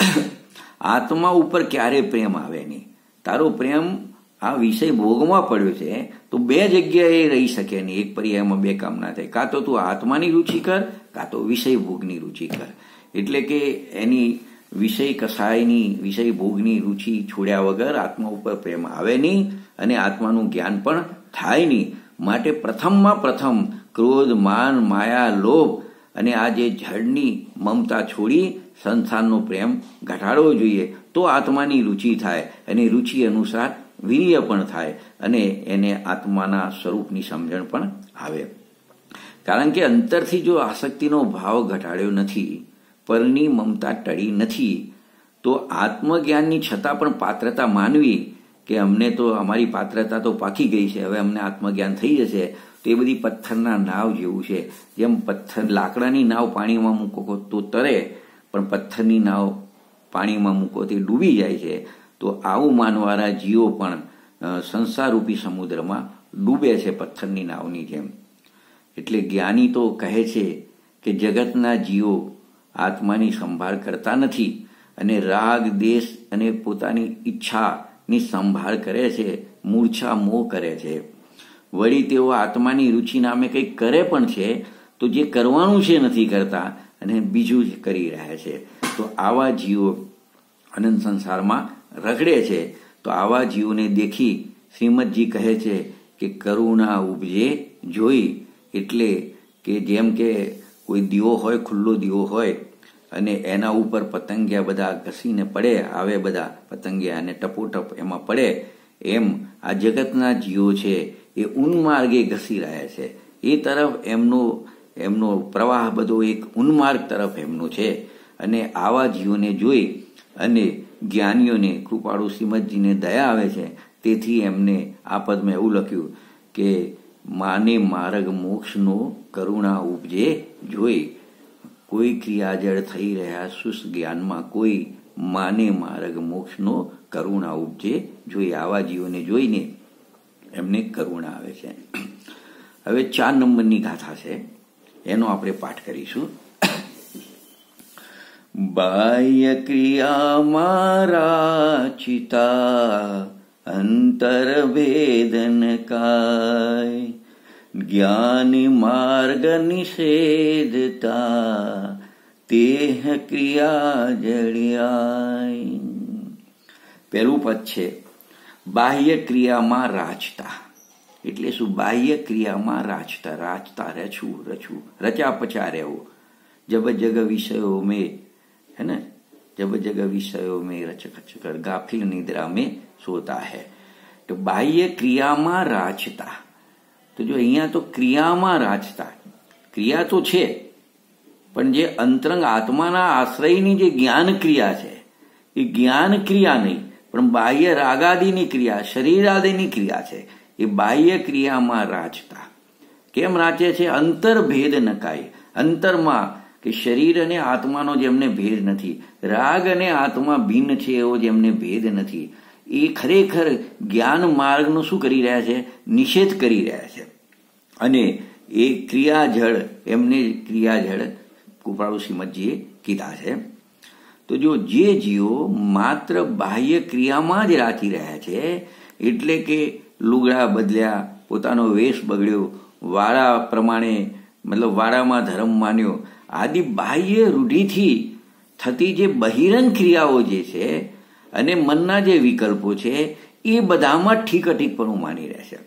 <coughs> આત્મા ઉપર ક્યારે પ્રેમ આવે નહીં. તારો પ્રેમ આ વિષય ભોગમાં પડ્યો છે, તો બે જગ્યાએ રહી શકે નહીં. એક પર્યાયમાં બે કામ ના થાય. કાં તો તું આત્માની રુચિ કર, કાં તો વિષય ભોગની રુચિ કર. એટલે કે એની વિષય કસાયની, વિષય ભોગની રુચિ છોડ્યા વગર આત્મા ઉપર પ્રેમ આવે નહીં અને આત્માનું જ્ઞાન પણ થાય નહીં. માટે પ્રથમમાં પ્રથમ ક્રોધ, માન, માયા, લોભ અને આ જે જળની મમતા છોડી સંસારનો પ્રેમ ઘટાડવો જોઈએ તો આત્માની રુચિ થાય અને રુચિ અનુસાર વીર્ય પણ થાય અને એને આત્માના સ્વરૂપની સમજણ પણ આવે. કારણ કે અંતરથી જો આસક્તિનો ભાવ ઘટાડ્યો નથી પરની મમતા ટળી નથી. તો આત્મજ્ઞાનની છતાં પણ પાત્રતા માનવી કે અમને તો અમારી પાત્રતા તો પાકી ગઈ છે, હવે અમને આત્મજ્ઞાન થઈ જશે. તો એ બધી પથ્થરના નાવ જેવું છે. જેમ પથ્થર, લાકડાની નાવ પાણીમાં મૂકો તો તરે, પણ પથ્થરની નાવ પાણીમાં મૂકો તે ડૂબી જાય છે. તો આવું માનવાના જીવો પણ સંસારરૂપી સમુદ્રમાં ડૂબે છે પથ્થરની નાવની જેમ. એટલે જ્ઞાની તો કહે છે કે જગતના જીવો આત્માની સંભાળ કરતા નથી અને રાગ, દેશ અને પોતાની ઈચ્છાની સંભાળ કરે છે, મૂર્છા, મોહ કરે છે. વળી તેઓ આત્માની રુચિ નામે કંઈક કરે પણ છે, તો જે કરવાનું છે નથી કરતા અને બીજું જ કરી રહ્યા છે. તો આવા જીવો અનંત સંસારમાં રગડે છે. તો આવા જીવોને દેખી શ્રીમદજી કહે છે કે કરુણા ઉપજે જોઈ, એટલે કે જેમ કે કોઈ દીવો હોય, ખુલ્લો દીવો હોય અને એના ઉપર પતંગિયા બધા ઘસીને પડે, આવે બધા પતંગિયા અને ટપોટપ એમાં પડે, એમ આ જગતના જીવો છે, એ ઉન્માર્ગે ઘસી રહ્યા છે. એ તરફ એમનો એમનો પ્રવાહ બધો એક ઉન્માર્ગ તરફ એમનો છે. અને આવા જીવોને જોઈ અને જ્ઞાનીઓને, કૃપાળુ શ્રીમદજીને દયા આવે છે, તેથી એમને આ પદમાં એવું લખ્યું કે, માને માર્ગ મોક્ષનો કરુણા ઉપજે જોઈ કોઈ ક્રિયાજળ થઈ રહ્યા સુસ્ત જ્ઞાનમાં કોઈ માને માર્ગ મોક્ષનો કરુણા ઉપજે જોઈ આવા જીવોને જોઈને એમને કરુણા આવે છે. હવે ચાર નંબરની ગાથા છે. એનો આપણે પાઠ કરીશું. બાહ્ય ક્રિયામાં ચિતા અંતર ભેદન કાય. જ્ઞાન માર્ગ નિષેધતા તેહ ક્રિયા જડિયાય પહેલું પદ છે બાહ્ય ક્રિયામાં રાચતા એટલે શું બાહ્ય ક્રિયામાં રાચતા રાચતા રચવું રચવું રચા પચા રહેવું જબ જગ વિષયો મેં है ना जब जग विषयों में रचक कर गाफिल निद्रा में सोता है તો બાહ્ય ક્રિયામાં રાચતા તો જો અહીંયા તો ક્રિયામાં રાચતા ક્રિયા તો છે, પણ જે અંતરંગ આત્માના આશ્રયની જે જ્ઞાન ક્રિયા છે, એ જ્ઞાન ક્રિયા નહીં, પણ બાહ્ય રાગાદિની ક્રિયા, શરીરાદિની ક્રિયા છે, એ બાહ્ય ક્રિયામાં રાચતા કેમ રાચે છે? અંતરભેદ નકાય. અંતરમાં કે શરીર અને આત્માનો જેમને ભેદ નથી, રાગ અને આત્મા ભિન્ન છે એવો જેમને ભેદ નથી. એ ખરેખર જ્ઞાન માર્ગનું શું કરી રહ્યા છે? નિષેધ કરી રહ્યા છે. અને એ ક્રિયાજળ, એમને ક્રિયાજળ કૃપાળુ શ્રીમદજીએ કીધા છે. તો જો જે જીવો માત્ર બાહ્ય ક્રિયામાં જ રાખી રહ્યા છે, એટલે કે લુગડા બદલ્યા, પોતાનો વેશ બગડ્યો, વાળા પ્રમાણે, મતલબ વાળામાં ધર્મ માન્યો, આદિ બાહ્ય રૂઢિથી થતી જે બહિરંગ ક્રિયાઓ જે છે અને મનના જે વિકલ્પો છે, એ બધામાં ઠીક અઠીકપણું માની રહેશે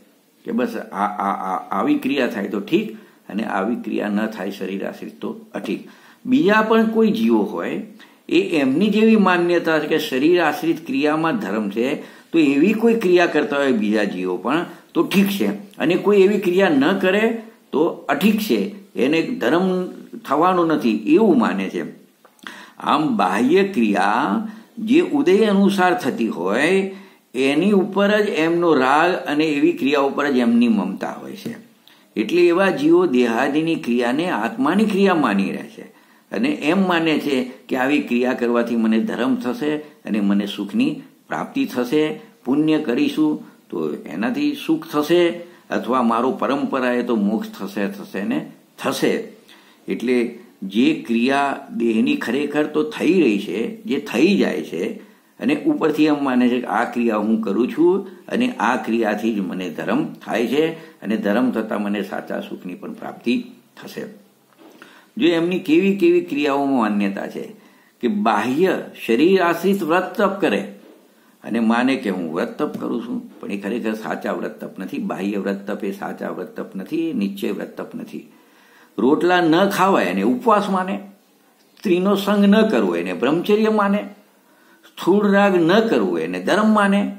કે બસ આ આવી ક્રિયા થાય તો ઠીક, અને આવી ક્રિયા ન થાય શરીર આશ્રિત તો અઠીક. બીજા પણ કોઈ જીવો હોય, એ એમની જેવી માન્યતા કે શરીર આશ્રિત ક્રિયામાં ધર્મ છે, તો એવી કોઈ ક્રિયા કરતા હોય બીજા જીવો પણ, તો ઠીક છે. અને કોઈ એવી ક્રિયા ન કરે, તો અઠીક છે. એને ધર્મ થવાનું નથી, એવું માને છે. આમ બાહ્ય ક્રિયા જે ઉદય અનુસાર થતી હોય, એની ઉપર જ એમનો રાગ અને એવી ક્રિયા ઉપર જ એમની મમતા હોય છે. એટલે એવા જીવો દેહાદીની ક્રિયાને આત્માની ક્રિયા માની રહે છે. અને એમ માને છે કે આવી ક્રિયા કરવાથી મને ધર્મ થશે અને મને સુખની પ્રાપ્તિ થશે, પુણ્ય કરીશું તો એનાથી સુખ થશે અથવા મારો પરંપરા એ તો મોક્ષ થશે થશે ને થશે. એટલે જે ક્રિયા દેહની ખરેખર તો થઈ રહી છે, જે થઈ જાય છે, અને ઉપરથી એમ માને છે કે આ ક્રિયા હું કરું છું, અને આ ક્રિયાથી જ મને ધર્મ થાય છે, અને ધર્મ થતાં મને સાચા સુખની પણ પ્રાપ્તિ થશે. જો એમની કેવી કેવી ક્રિયાઓમાં માન્યતા છે કે બાહ્ય શરીર આશ્રિત વ્રત તપ કરે, અને માને કે હું વ્રત તપ કરું છું, પણ એ ખરેખર સાચા વ્રત તપ નથી, બાહ્ય વ્રત તપ એ સાચા વ્રત તપ નથી નિશ્ચય વ્રત તપ નથી. રોટલા ન ખાવાય એને ઉપવાસ માને, સ્ત્રીનો સંગ ન કરવો એને બ્રહ્મચર્ય માને, સ્થૂળ રાગ ન કરવું એને ધર્મ માને,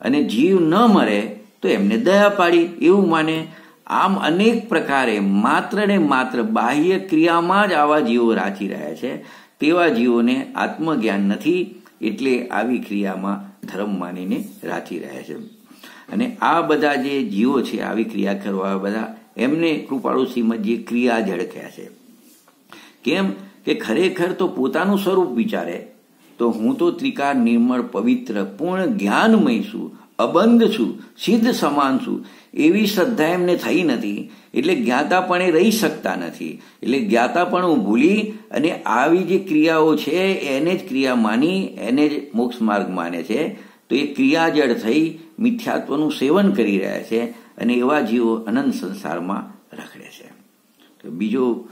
અને જીવ ન મરે તો એમને દયા પાડી એવું માને. આમ અનેક પ્રકારે માત્ર ને માત્ર બાહ્ય ક્રિયામાં જ આવા જીવો રાચી રહ્યા છે. તેવા જીવોને આત્મજ્ઞાન નથી, એટલે આવી ક્રિયામાં ધર્મ માનીને રાચી રહ્યા છે. અને આ બધા જે જીવો છે, આવી ક્રિયા કરવા બધા એમને કૃપાળુ શ્રીમદજીએ ક્રિયા ઝડક્યા છે. કેમ કે ખરેખર તો પોતાનું સ્વરૂપ વિચારે, તો હું તો ત્રિકાર નિર્મળ પવિત્ર પૂર્ણ જ્ઞાનમય છું, અબંધ છું, સિદ્ધ સમાન છું. એવી શ્રદ્ધા એમને થઈ નથી, એટલે જ્ઞાતાપણે રહી શકતા નથી. એટલે જ્ઞાતાપણું ભૂલી અને આવી જે ક્રિયાઓ છે, એને જ ક્રિયા માની, એને જ મોક્ષ માર્ગ માને છે, તો એ ક્રિયાજળ થઈ મિથ્યાત્વનું સેવન કરી રહ્યા છે અને એવા જીવો અનંત સંસારમાં રખડે છે. તો બીજો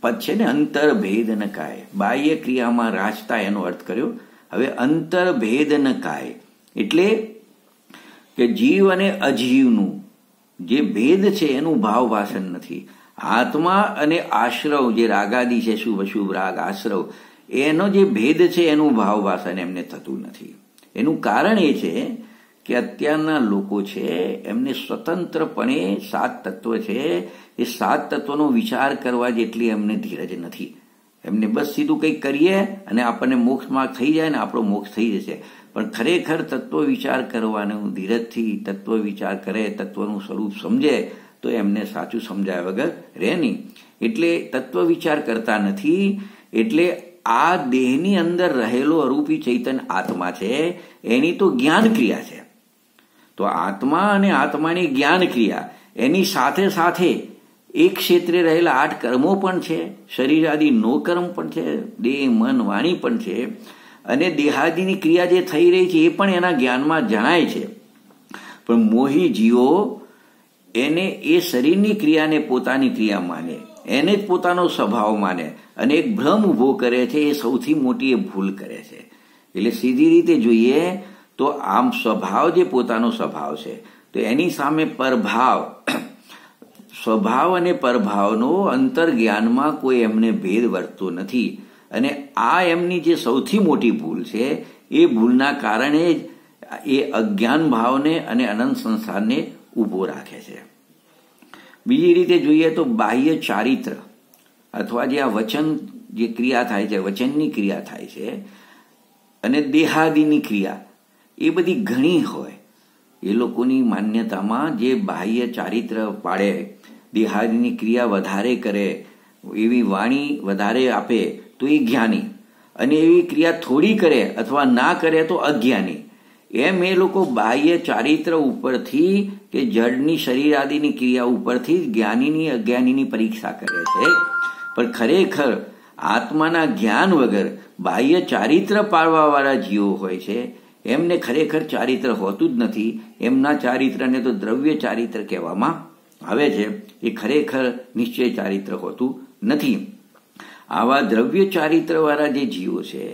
પદ છે ને અંતર ભેદ ન કાય. બાહ્ય ક્રિયામાં રાજતા એનો અર્થ કર્યો. હવે અંતર ભેદ ન કાય. એટલે કે જીવ અને અજીવનું જે ભેદ છે એનું ભાવ ભાષણ નથી. આત્મા અને આશ્રવ જે રાગાદી છે, શુભ અશુભ રાગ, આશ્રવ, એનો જે ભેદ છે એનું ભાવ ભાષણ એમને થતું નથી. એનું કારણ એ છે કે અત્યારના લોકો છે, એમને સ્વતંત્રપણે સાત તત્વ છે, એ સાત તત્વનો વિચાર કરવા જેટલી એમને ધીરજ નથી. એમને બસ સીધું કંઈક કરીએ અને આપણને મોક્ષમાં થઈ જાય ને આપણો મોક્ષ થઈ જશે. પણ ખરેખર તત્વ વિચાર કરવાનું, ધીરજથી તત્વ વિચાર કરે, તત્વનું સ્વરૂપ સમજે, તો એમને સાચું સમજાય વગર રહે નહીં. એટલે તત્વ વિચાર કરતા નથી, એટલે આ દેહની અંદર રહેલો અરૂપી ચૈતન્ય આત્મા છે, એની તો જ્ઞાન ક્રિયા છે. તો આત્મા અને આત્માની જ્ઞાન ક્રિયા એની સાથે સાથે એક ક્ષેત્રે રહેલા આઠ કર્મો પણ છે, શરીર આદિ નો કર્મ પણ છે, દેહ, મન, વાણી પણ છે, અને દેહાદિની ક્રિયા જે થઈ રહી છે એ પણ એના જ્ઞાનમાં જણાય છે. પણ મોહી જીવો એને એ શરીરની ક્રિયાને પોતાની ક્રિયા માને, એને જ પોતાનો સ્વભાવ માને, અને એક ભ્રમ ઊભો કરે છે એ સૌથી મોટી એ ભૂલ કરે છે. એટલે સીધી રીતે જોઈએ તો આમ સ્વભાવ જે પોતાનો સ્વભાવ છે, તો એની સામે પરભાવ. સ્વભાવ અને પરભાવનો અંતર જ્ઞાનમાં કોઈ એમને ભેદ વર્તતો નથી. અને આ એમની જે સૌથી મોટી ભૂલ છે, એ ભૂલના કારણે જ એ અજ્ઞાન ભાવને અને અનંત સંસારને ઊભો રાખે છે. બીજી રીતે જોઈએ તો બાહ્ય ચારિત્ર અથવા જે આ વચન જે ક્રિયા થાય છે, વચનની ક્રિયા થાય છે, અને દેહાદિની ક્રિયા. એ બધી ઘણી હોય. એ લોકોની માન્યતામાં જે બાહ્ય ચારિત્ર પાડે, દેહાદની ક્રિયા વધારે કરે, એવી વાણી વધારે આપે, તો એ જ્ઞાની. અને એવી ક્રિયા થોડી કરે અથવા ના કરે તો અજ્ઞાની. એમ એ લોકો બાહ્ય ચારિત્ર ઉપરથી કે જડની શરીર આદિની ક્રિયા ઉપરથી જ્ઞાનીની અજ્ઞાનીની પરીક્ષા કરે છે. પણ ખરેખર આત્માના જ્ઞાન વગર બાહ્ય ચારિત્ર પાળવાવાળા જીવો હોય છે એમને ખરેખર ચારિત્ર હોતું જ નથી. એમના ચારિત્રને તો દ્રવ્ય ચારિત્ર કહેવામાં આવે છે. એ ખરેખર નિશ્ચય ચારિત્ર હોતું નથી. આવા દ્રવ્ય ચારિત્રવાળા જે જીવો છે,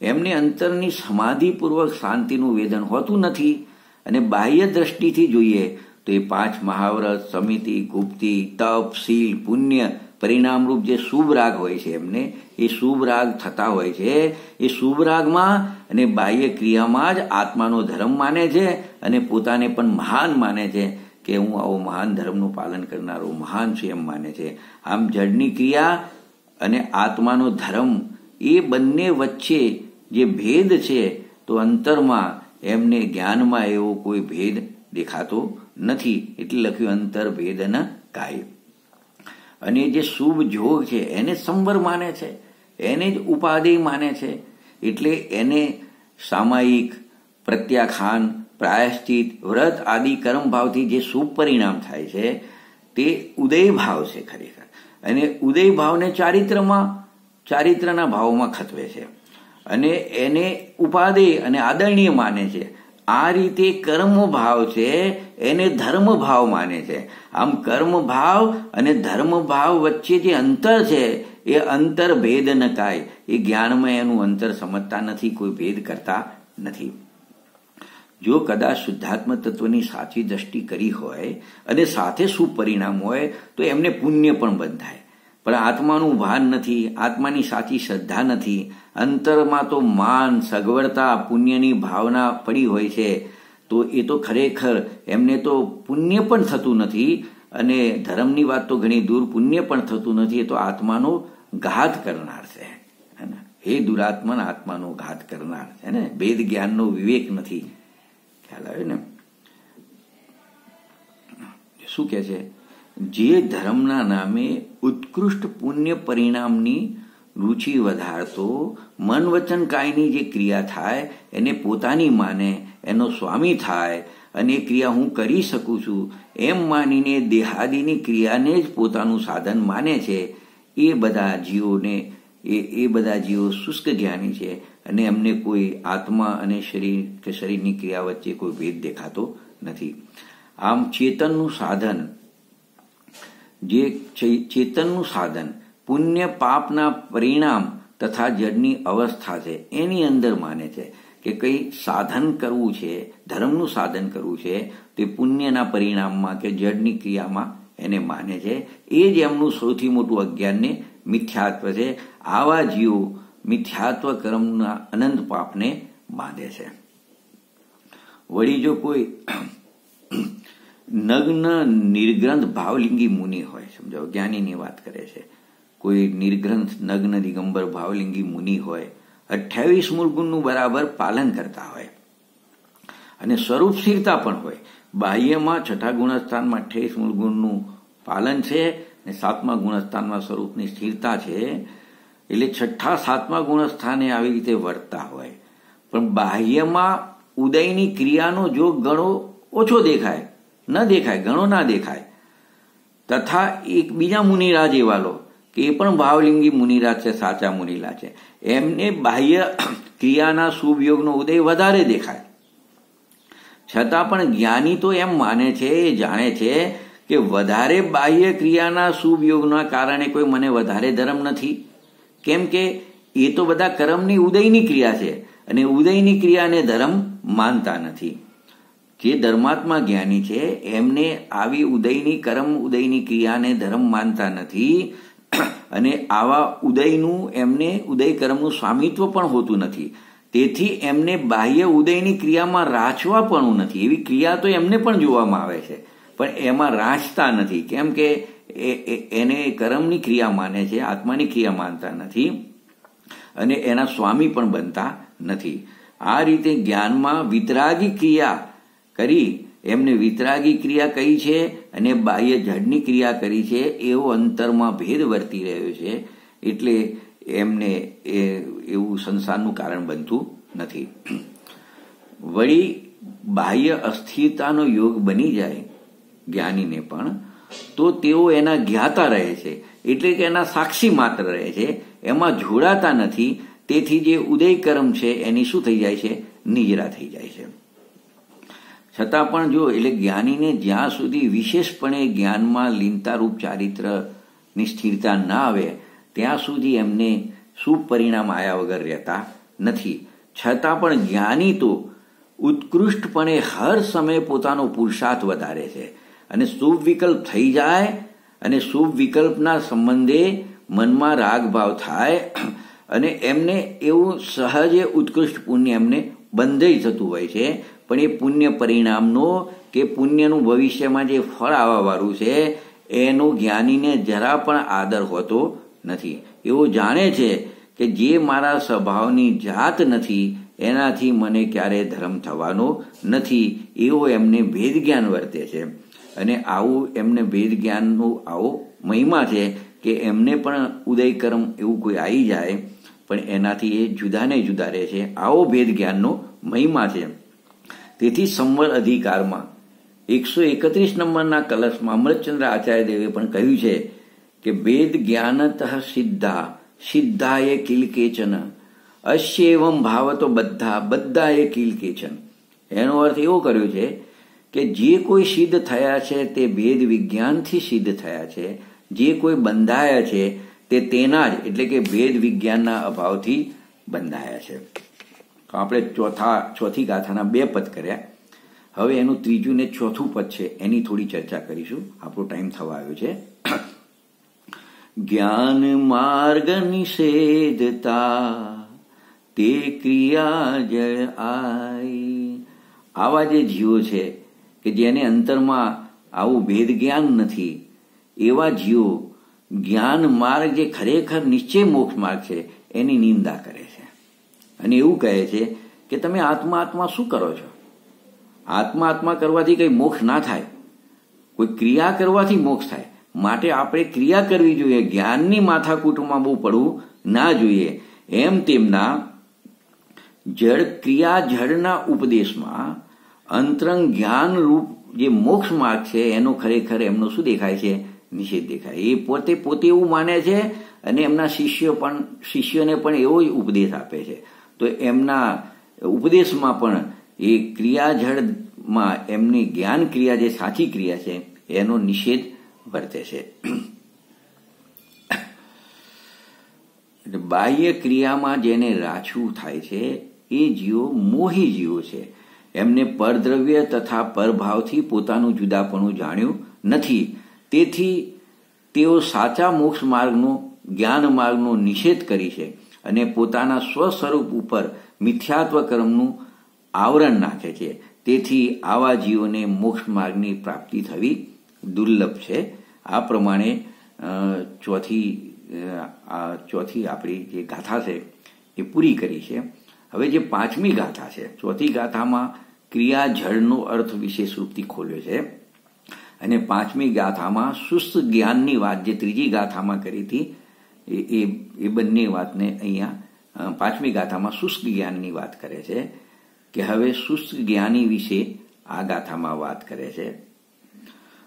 એમને અંતરની સમાધિપૂર્વક શાંતિનું વેદન હોતું નથી. અને બાહ્ય દ્રષ્ટિથી જોઈએ તો એ પાંચ મહાવ્રત, સમિતિ, ગુપ્તિ, તપ, શીલ, પુણ્ય પરિણામરૂપ જે શુભ રાગ હોય છે એમને, એ શુભ રાગ થતા હોય છે. એ શુભ રાગમાં અને બાહ્ય ક્રિયામાં જ આત્માનો ધર્મ માને છે અને પોતાને પણ મહાન માને છે કે હું આવો મહાન ધર્મનું પાલન કરનારો મહાન છું એમ માને છે. આમ જળની ક્રિયા અને આત્માનો ધર્મ એ બંને વચ્ચે જે ભેદ છે તો અંતરમાં એમને જ્ઞાનમાં એવો કોઈ ભેદ દેખાતો નથી. એટલે લખ્યું અંતર ભેદ ન કાય અને જે શુભ જોગ છે, એને સંવર માને છે, એને જ ઉપાધિ માને છે, એટલે એને સામાયિક, પ્રત્યાખાન, પ્રાયશ્ચિત, વ્રત આદિ કર્મ ભાવથી જે શુભ પરિણામ થાય છે, તે ઉદય ભાવ છે ખરેખર. અને ઉદય ભાવને ચારિત્રમાં, ચારિત્રના ભાવમાં ખતવે છે. અને એને ઉપાદેય અને આદરણીય માને છે. આ રીતે કર્મ ભાવ છે એને ધર્મ ભાવ માને છે. આમ કર્મ ભાવ અને ધર્મ ભાવ વચ્ચે જે અંતર છે, એ અંતર ભેદ ન કાય એ જ્ઞાનમાં એનું અંતર સમજતા નથી, કોઈ ભેદ કરતા નથી. જો કદાચ શુદ્ધાત્મ તત્વની સાચી દ્રષ્ટિ કરી હોય અને સાથે શું પરિણામ હોય, તો એમને પુણ્ય પણ બંધાય. પણ આત્માનું ભાન નથી, આત્માની સાચી શ્રદ્ધા નથી. અંતરમાં તો માન, સગવડતા, પુણ્યની ભાવના પડી હોય છે. તો એ તો ખરેખર એમને તો પુણ્ય પણ થતું નથી અને ધર્મની વાત તો ઘણી દૂર પુણ્ય પણ થતું નથી, એ તો આત્માનો ઘાત કરનાર છે. હે દુરાત્મન, આત્માનો ઘાત કરનાર છે ને? ભેદ જ્ઞાનનો વિવેક નથી. ખ્યાલ આવે ને? શું કે છે? જે ધર્મના નામે ઉત્કૃષ્ટ પુણ્ય પરિણામની રુચિ વધારતો મન વચન કાયની જે ક્રિયા થાય, એને પોતાની માને એનો સ્વામી થાય અને ક્રિયા હું કરી શકું છું, એમ માનીને દેહાદીની ક્રિયાને જ પોતાનું સાધન માને છે, એ બધા જીવોને, એ એ બધા જીવો શુષ્ક જ્ઞાની છે અને એમને કોઈ આત્મા અને શરીર કે શરીરની ક્રિયા વચ્ચે કોઈ ભેદ દેખાતો નથી. આમ ચેતનનું સાધન, જે ચેતનનું સાધન, પુણ્ય પાપના પરિણામ તથા જડની અવસ્થા છે, એની અંદર માને છે. કે કંઈ સાધન કરવું છે, ધર્મનું સાધન કરવું છે, તે પુણ્યના પરિણામમાં કે જડની ક્રિયામાં એને માને છે. એ જ એમનું સૌથી મોટું અજ્ઞાનને મિથ્યાત્વ છે. આવા જીવો મિથ્યાત્વ કર્મના અનંત પાપને બાંધે છે. વળી જો કોઈ <clears throat> નગ્ન, નિર્ગ્રંથ, ભાવલિંગી મુનિ હોય, સમજાવો, જ્ઞાનીની વાત કરે છે. કોઈ નિર્ગ્રંથ, નગ્ન, દિગંબર, ભાવલિંગી મુનિ હોય અઠ્યાવીસ મૂળગુણનું બરાબર પાલન કરતા હોય. અને સ્વરૂપ સ્થિરતા પણ હોય. બાહ્યમાં છઠ્ઠા ગુણસ્થાનમાં અઠ્યાવીસ મૂળગુણનું પાલન છે અને સાતમા ગુણસ્થાનમાં સ્વરૂપની સ્થિરતા છે. એટલે છઠ્ઠા, સાતમા ગુણસ્થાને આવી રીતે વર્તતા હોય. પણ બાહ્યમાં ઉદયની ક્રિયાનો જો ગણો ઓછો દેખાય, ન દેખાય ઘણો ના દેખાય, તથા એક બીજા મુનિરાજ એવા લો કે એ પણ ભાવલિંગી મુનિરા છે, સાચા મુનિરાજ છે. એમને બાહ્ય <clears throat> ક્રિયાના સુવિયોગનો ઉદય વધારે દેખાય. છતાં પણ જ્ઞાની તો એમ માને છે, એ જાણે છે કે વધારે બાહ્ય ક્રિયાના સુવિયોગના કારણે કોઈ મને વધારે ધર્મ નથી. કેમ કે એ તો બધા કર્મની ઉદયની ક્રિયા છે અને ઉદયની ક્રિયાને ધર્મ માનતા નથી. જે ધર્માત્મા જ્ઞાની છે, એમને આવી ઉદયની કર્મ, ઉદયની ક્રિયાને ધર્મ માનતા નથી. અને આવા ઉદયનું એમને ઉદય કર્મનું સ્વામિત્વ પણ હોતું નથી. તેથી એમને બાહ્ય ઉદયની ક્રિયામાં રાચવા પણ નથી. એવી ક્રિયા તો એમને પણ જોવામાં આવે છે. પણ એમાં રાચતા નથી. કેમ કે એને કર્મની ક્રિયા માને છે, આત્માની ક્રિયા માનતા નથી અને એના સ્વામી પણ બનતા નથી. આ રીતે જ્ઞાનમાં વિતરાગી ક્રિયા કરી એમને વિતરાગી ક્રિયા કહી છે અને બાહ્ય જડની ક્રિયા કરી છે, એવો અંતરમાં ભેદ વર્તી રહ્યો છે. એટલે એમને એ, એવું સંસારનું કારણ બનતું નથી. વળી બાહ્ય અસ્થિરતાનો યોગ બની જાય જ્ઞાનીને પણ, તો તેઓ એના જ્ઞાતા રહે છે. એટલે કે એના સાક્ષી માત્ર રહે છે. એમાં જોડાતા નથી. તેથી જે ઉદય કર્મ છે, એની શું થઈ જાય છે? નિજરા થઈ જાય છે. છતાં પણ જો, એટલે જ્ઞાનીને જ્યાં સુધી વિશેષપણે જ્ઞાનમાં લીનતારૂપ ચારિત્રની સ્થિરતા ના આવે, ત્યાં સુધી એમને શુભ પરિણામ આવ્યા વગર રહેતા નથી. છતાં પણ જ્ઞાની તો ઉત્કૃષ્ટપણે હર સમયે પોતાનો પુરુષાર્થ વધારે છે. અને શુભ વિકલ્પ થઈ જાય અને શુભ વિકલ્પના સંબંધે મનમાં રાગભાવ થાય અને એમને એવું સહજે ઉત્કૃષ્ટ પુણ્ય એમને બંધાઈ થતું હોય છે. પણ એ પુણ્ય પરિણામનો કે પુણ્યનું ભવિષ્યમાં જે ફળ આવવાવાળું છે, એનો જ્ઞાનીને જરા પણ આદર હોતો નથી. એવો જાણે છે કે જે મારા સ્વભાવની જાત નથી, એનાથી મને ક્યારે ધર્મ થવાનો નથી. એવો એમને ભેદ જ્ઞાન વર્તે છે. અને આવું એમને ભેદ જ્ઞાનનો આવો મહિમા છે કે એમને પણ ઉદય કર્મ એવું કોઈ આવી જાય, પણ એનાથી એ જુદાને જુદા રહે છે. આવો ભેદ જ્ઞાનનો મહિમા છે. તેથી સંવર અધિકારમાં. એકસો એકત્રીસ નંબરના કલશમાં અમૃતચંદ્ર આચાર્ય દેવે પણ કહ્યું છે કે વેદ જ્ઞાનત સિદ્ધા સિદ્ધા એ કિલકેચન. અશ્યવમ ભાવ તો બધા બધા એ કિલકેચન. એનો અર્થ એવો કર્યો છે કે જે કોઈ સિદ્ધ થયા છે તે ભેદ વિજ્ઞાનથી સિદ્ધ થયા છે. જે કોઈ બંધાયા છે તે તેના જ, એટલે કે ભેદ વિજ્ઞાનના અભાવથી બંધાયા છે. તો આપણે ચોથા ચોથી ગાથાના બે પદ કર્યા. હવે એનું ત્રીજું ને ચોથું પદ છે, એની થોડી ચર્ચા કરીશું. આપણો ટાઈમ થવા આવ્યો છે. <clears throat> જ્ઞાન માર્ગ નિષેધતા, તે ક્રિયા જળ આઈ. આવા જે જીવો છે કે જેને અંતરમાં આવું ભેદ જ્ઞાન નથી, એવા જીવો જ્ઞાન માર્ગ જે ખરેખર નિશ્ચય મોક્ષ માર્ગ છે, એની નિંદા કરે. અને એવું કહે છે કે તમે આત્મા આત્મા શું કરો છો? આત્મા આત્મા કરવાથી કંઈ મોક્ષ ના થાય. કોઈ ક્રિયા કરવાથી મોક્ષ થાય. માટે આપણે ક્રિયા કરવી જોઈએ. જ્ઞાનની માથાકૂટમાં બહુ પડવું ના જોઈએ. એમ તેમના જળ ક્રિયા જળના ઉપદેશમાં અંતરંગ જ્ઞાન રૂપ જે મોક્ષ માર્ગ છે, એનો ખરેખર એમનો શું દેખાય છે? નિષેધ દેખાય. એ પોતે પોતે એવું માને છે અને એમના શિષ્ય પણ, શિષ્યને પણ એવો જ ઉપદેશ આપે છે. તો એમના ઉપદેશમાં પણ એ ક્રિયાજળમાં એમની જ્ઞાન ક્રિયા જે સાચી ક્રિયા છે, એનો નિષેધ વર્તે છે. બાહ્ય ક્રિયામાં જેને રાછું થાય છે, એ જીવો મોહી જીવો છે. એમને પરદ્રવ્ય તથા પરભાવથી પોતાનું જુદાપણું જાણ્યું નથી. તેથી તેઓ સાચા મોક્ષ માર્ગનો, જ્ઞાન માર્ગનો નિષેધ કરી છે. અને પોતાના સ્વસ્વરૂપ ઉપર મિથ્યાત્વ કર્મનું આવરણ નાખે છે. તેથી આવા જીવોને મોક્ષ માર્ગની પ્રાપ્તિ થવી દુર્લભ છે. આ પ્રમાણે ચોથી ચોથી આપણી જે ગાથા છે એ પૂરી કરી છે. હવે જે પાંચમી ગાથા છે, ચોથી ગાથામાં ક્રિયા જળનો અર્થ વિશેષ રૂપથી ખોલ્યો છે. અને પાંચમી ગાથામાં સુસ્ત જ્ઞાનની વાત જે ત્રીજી ગાથામાં કરી હતી એ એ બંને વાતને અહીંયા પાંચમી ગાથામાં શુષ્ક જ્ઞાનની વાત કરે છે કે હવે શુષ્ક જ્ઞાની વિશે આ ગાથામાં વાત કરે છે.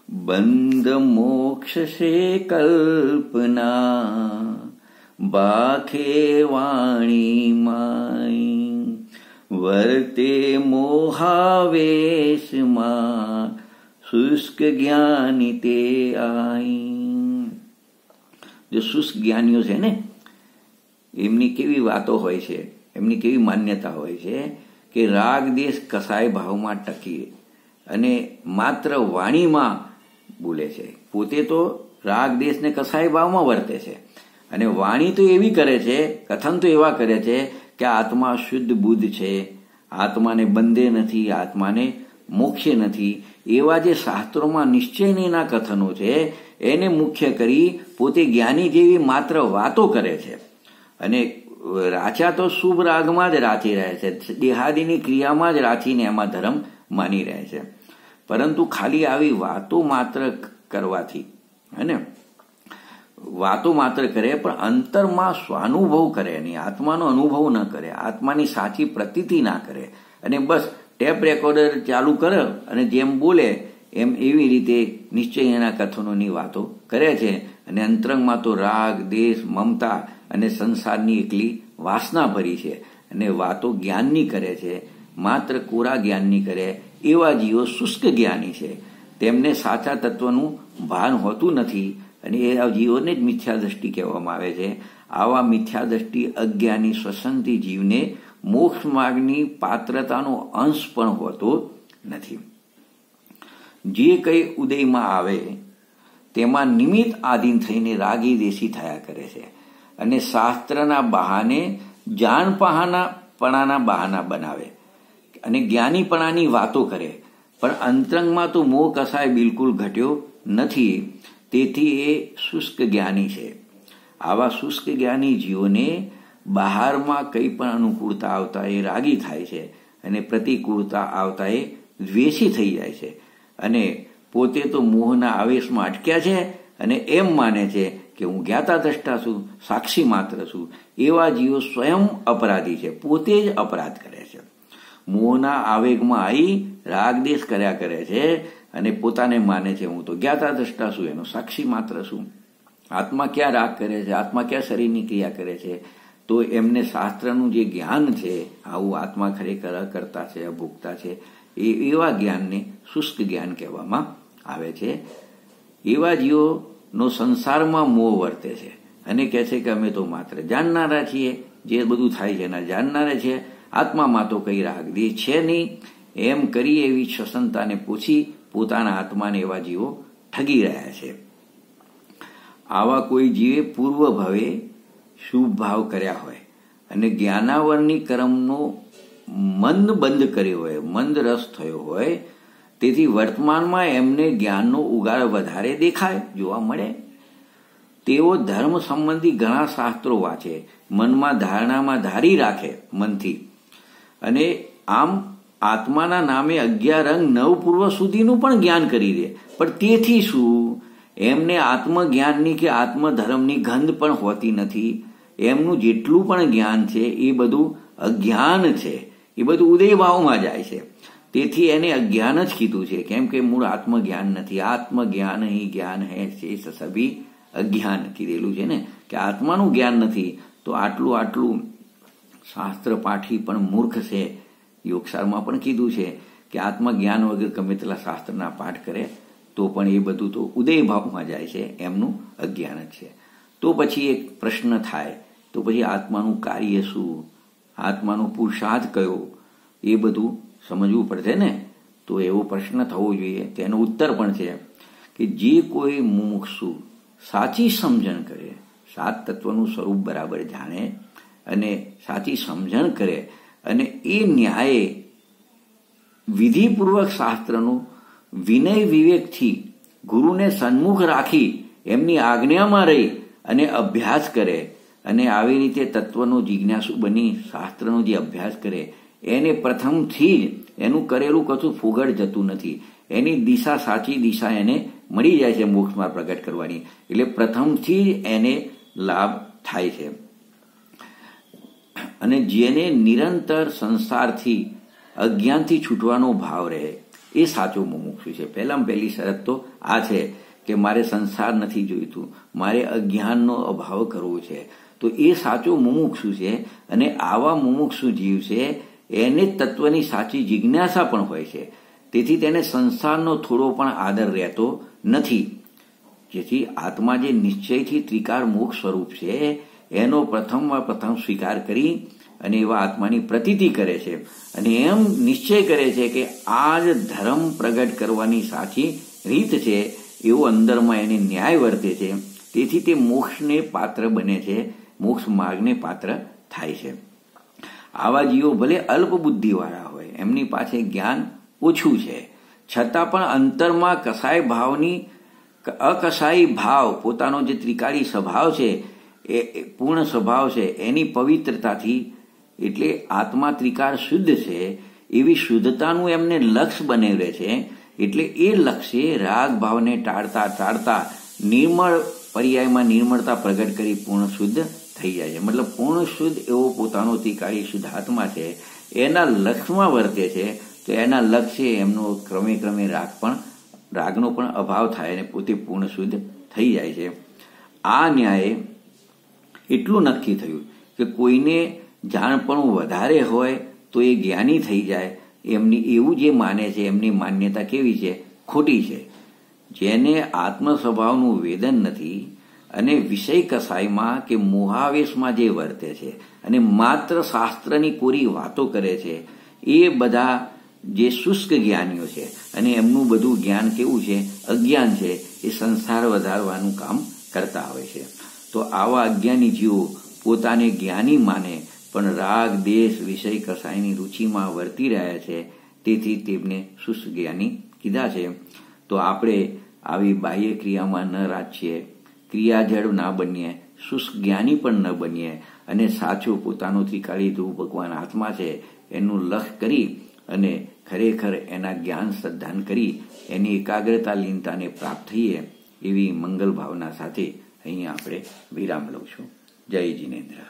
બંધ મોક્ષ છે કલ્પના બાખે વાણી માઈ વર્તે મોહાવેશમાં શુષ્ક જ્ઞાની તે આઈ. જે શુષ્ક જ્ઞાનીઓ છે ને, એમની કેવી વાતો હોય છે, એમની કેવી માન્યતા હોય છે કે રાગ દેશ કસાય ભાવમાં ટકી અને માત્ર વાણીમાં બોલે છે. પોતે તો રાગ દેશને કસાય ભાવમાં વર્તે છે. અને વાણી તો એવી કરે છે, કથન તો એવા કરે છે કે આત્મા શુદ્ધ બુદ્ધ છે. આત્માને બંધે નથી, આત્માને મોક્ષે નથી. એવા જે શાસ્ત્રોમાં નિશ્ચયનીના કથનો છે એને મુખ્ય કરી પોતે જ્ઞાની જેવી માત્ર વાતો કરે છે. અને રાચા તો શુભ રાગમાં જ રાચી રહે છે. દેહાદીની ક્રિયામાં જ રાચીને એમાં ધર્મ માની રહે છે. પરંતુ ખાલી આવી વાતો માત્ર કરવાથી હે વાતો માત્ર કરે પણ અંતરમાં સ્વાનુભવ કરે નહીં. આત્માનો અનુભવ ન કરે. આત્માની સાચી પ્રતીતિ ના કરે. અને બસ ટેપ રેકોર્ડર ચાલુ કરે અને જેમ બોલે એમ એવી રીતે નિશ્ચયના કથનોની વાતો કરે છે અને અંતરંગમાં તો રાગ, દેશ, મમતા અને સંસારની એકલી વાસના ભરી છે અને વાતો જ્ઞાનની કરે છે, માત્ર કોરા જ્ઞાનની કરે, એવા જીવો શુષ્ક જ્ઞાની છે. તેમને સાચા તત્વનું ભાન હોતું નથી અને એ જીવોને જ મિથ્યા દ્રષ્ટિ કહેવામાં આવે છે. આવા મિથ્યા દ્રષ્ટિ અજ્ઞાની સ્વસંતી જીવને મોક્ષ માર્ગની પાત્રતાનો અંશ પણ હોતો નથી. જે કંઈ ઉદયમાં આવે, તેમાં નિમિત્ત આધીન થઈને રાગી દેશી થયા કરે છે. અને શાસ્ત્રના બહાને જાણપહાનાપણાના બહાના બનાવે. અને જ્ઞાનીપણાની વાતો કરે. પણ અંતરંગમાં તો મોહ કસાય બિલકુલ ઘટ્યો નથી. તેથી એ શુષ્ક જ્ઞાની છે. આવા શુષ્ક જ્ઞાની જીવોને બહારમાં કંઈ પણ અનુકૂળતા આવતા એ રાગી થાય છે. અને પ્રતિકૂળતા આવતા એ દ્વેષી થઈ જાય છે. અને પોતે તો મોહના આવેશમાં અટક્યા છે અને એમ માને છે કે હું જ્ઞાતા દ્રષ્ટા છું, સાક્ષી માત્ર છું. એવા જીવો સ્વયં અપરાધી છે, પોતે જ અપરાધ કરે છે. મોહના આવેગમાં આવી રાગદેશ કર્યા કરે છે અને પોતાને માને છે, હું તો જ્ઞાતા દ્રષ્ટા છું, એનો સાક્ષી માત્ર છું. આત્મા ક્યાં રાગ કરે છે, આત્મા ક્યાં શરીરની ક્રિયા કરે છે? તો એમને શાસ્ત્રનું જે જ્ઞાન છે, આવું આત્મા ખરેખર કરતા છે અભોગતા છે. એ એવા જ્ઞાનને શુષ્ક જ્ઞાન કહેવામાં આવે છે. એવા જીવોનો સંસારમાં મોહ વર્તે છે અને કહે છે કે અમે તો માત્ર જાણનારા છીએ, જે બધું થાય છે એના જાણનારા છીએ. આત્મામાં તો કઈ રાગ દે છે નહીં. એમ કરી એવી શ્વસનતાને પૂછી પોતાના આત્માને એવા જીવો ઠગી રહ્યા છે. આવા કોઈ જીવે પૂર્વ ભાવે શુભ ભાવ કર્યા હોય અને જ્ઞાનાવરની કર્મનો મંદ બંધ કર્યો હોય, મંદ રસ થયો હોય, તેથી વર્તમાનમાં એમને જ્ઞાનનો ઉગાડ વધારે દેખાય, જોવા મળે. તેઓ ધર્મ સંબંધી ઘણા શાસ્ત્રો વાંચે, મનમાં ધારણામાં ધારી રાખે મનથી. અને આમ આત્માના નામે અગિયાર અંગ નવ પૂર્વ સુધીનું પણ જ્ઞાન કરી દે. પણ તેથી શું? એમને આત્મજ્ઞાનની કે આત્મધર્મની ગંધ પણ હોતી નથી. એમનું જેટલું પણ જ્ઞાન છે, એ બધું અજ્ઞાન છે. એ બધું ઉદયભાવમાં જાય છે. તેથી એને અજ્ઞાન જ કીધું છે. કેમ કે મૂળ આત્મજ્ઞાન નથી. આત્મજ્ઞાન અહીં જ્ઞાન હે સભી અજ્ઞાન કીધેલું છે ને? કે આત્માનું જ્ઞાન નથી. તો આટલું આટલું શાસ્ત્ર પાઠી પણ મૂર્ખ છે. યોગસારમાં પણ કીધું છે કે આત્મજ્ઞાન વગર ગમે તેટલા શાસ્ત્રના પાઠ કરે, તો પણ એ બધું તો ઉદય ભાવમાં જાય છે. એમનું અજ્ઞાન જ છે. તો પછી એક પ્રશ્ન થાય. તો પછી આત્માનું કાર્ય શું? આત્માનો પુરુષાર્થ કયો? એ બધું સમજવું પડશે ને? તો એવો પ્રશ્ન થવો જોઈએ. તેનો ઉત્તર પણ છે કે જે કોઈ મુમુક્ષુ સાચી સમજણ કરે, સાત તત્વનું સ્વરૂપ બરાબર જાણે અને સાચી સમજણ કરે અને એ ન્યાયે વિધિપૂર્વક શાસ્ત્રનું વિનય વિવેકથી ગુરુને સન્મુખ રાખી એમની આજ્ઞામાં રહી અને અભ્યાસ કરે અને આવી રીતે તત્વનો જિજ્ઞાસુ બની શાસ્ત્રનો જે અભ્યાસ કરે, એને પ્રથમથી જ એનું કરેલું કશું ફુગડ જતું નથી. એની દિશા સાચી દિશા એને મળી જાય છે મોક્ષમાં પ્રગટ કરવાની. એટલે પ્રથમથી જ એને લાભ થાય છે. અને જેને નિરંતર સંસારથી અજ્ઞાનથી છૂટવાનો ભાવ રહે, એ સાચો મુમુક્ષુ છે. પહેલામાં પહેલી શરત તો આ છે કે મારે સંસાર નથી જોઈતું. મારે અજ્ઞાનનો અભાવ કરવો છે. તો એ સાચો મુમુક્ષુ છે અને આવા મુમુક્ષુ જીવ છે, એને તત્વની સાચી જિજ્ઞાસા પણ હોય છે. તેથી તેને સંસારનો થોડો પણ આદર રહેતો નથી. જેથી આત્મા જે નિશ્ચયથી ત્રિકાર મોક્ષ સ્વરૂપ છે, એનો પ્રથમમાં પ્રથમ સ્વીકાર કરી અને એવા આત્માની પ્રતીતિ કરે છે. અને એમ નિશ્ચય કરે છે કે આ જ ધર્મ પ્રગટ કરવાની સાચી રીત છે, એવો અંદરમાં એને ન્યાય વર્તે છે. તેથી તે મોક્ષને પાત્ર બને છે મોક્ષ માર્ગને પાત્ર થાય છે. આવા જીવો ભલે અલ્પ બુદ્ધિવાળા હોય, એમની પાસે જ્ઞાન ઓછું છે. છતાં પણ અંતરમાં કસાય ભાવની અકસાઈ ભાવ, પોતાનો જે ત્રિકાળી સ્વભાવ છે, એ પૂર્ણ સ્વભાવ છે, એની પવિત્રતાથી એટલે આત્મા ત્રિકાર શુદ્ધ છે, એવી શુદ્ધતાનું એમને લક્ષ્ય બનેલે છે, એટલે એ લક્ષ્ય રાગ ભાવને ટાળતા ટાળતા નિર્મળ પર્યાયમાં નિર્મળતા પ્રગટ કરી પૂર્ણ શુદ્ધ થઈ જાય છે. મતલબ પૂર્ણ શુદ્ધ એવો પોતાનો તિકારી શુદ્ધ આત્મા છે. એના લક્ષ્યમાં વર્તે છે. તો એના લક્ષ્ય એમનો ક્રમે ક્રમે રાગ પણ, રાગનો પણ અભાવ થાય અને પોતે પૂર્ણ શુદ્ધ થઈ જાય છે. આ ન્યાય એટલું નક્કી થયું કે કોઈને જાણપણું વધારે હોય તો એ જ્ઞાની થઈ જાય. એમની એવું જે માને છે, એમની માન્યતા કેવી છે? ખોટી છે. જેને આત્મ સ્વભાવનું વેદન નથી અને વિષય કસાઈમાં કે મોહાવેશમાં જે વર્તે છે અને માત્ર શાસ્ત્રની કોરી વાતો કરે છે, એ બધા જે શુષ્ક જ્ઞાનીઓ છે અને એમનું બધું જ્ઞાન કેવું છે, અજ્ઞાન છે, એ સંસાર વધારવાનું કામ કરતા હોય છે. તો આવા અજ્ઞાની જીવો પોતાને જ્ઞાની માને, પણ રાગ, દેશ, વિષય કસાઈની રુચિમાં વર્તી રહ્યા છે, તેથી તેમને શુષ્ક જ્ઞાની કીધા છે. તો આપણે આવી બાહ્ય ક્રિયામાં ન રાખીએ ક્રિયાજળ ના બનીએ, શુષ્ક જ્ઞાની પણ ન બનીએ અને સાચું પોતાનું ત્રિકાળી ધ્રુવ ભગવાન આત્મા છે, એનું લખ કરી અને ખરેખર એના જ્ઞાન શ્રદ્ધાન કરી, એની એકાગ્રતા લીનતાને પ્રાપ્ત થઈએ, એવી મંગલ ભાવના સાથે અહીંયા આપણે વિરામ લઉં છું. જય જીનેન્દ્ર.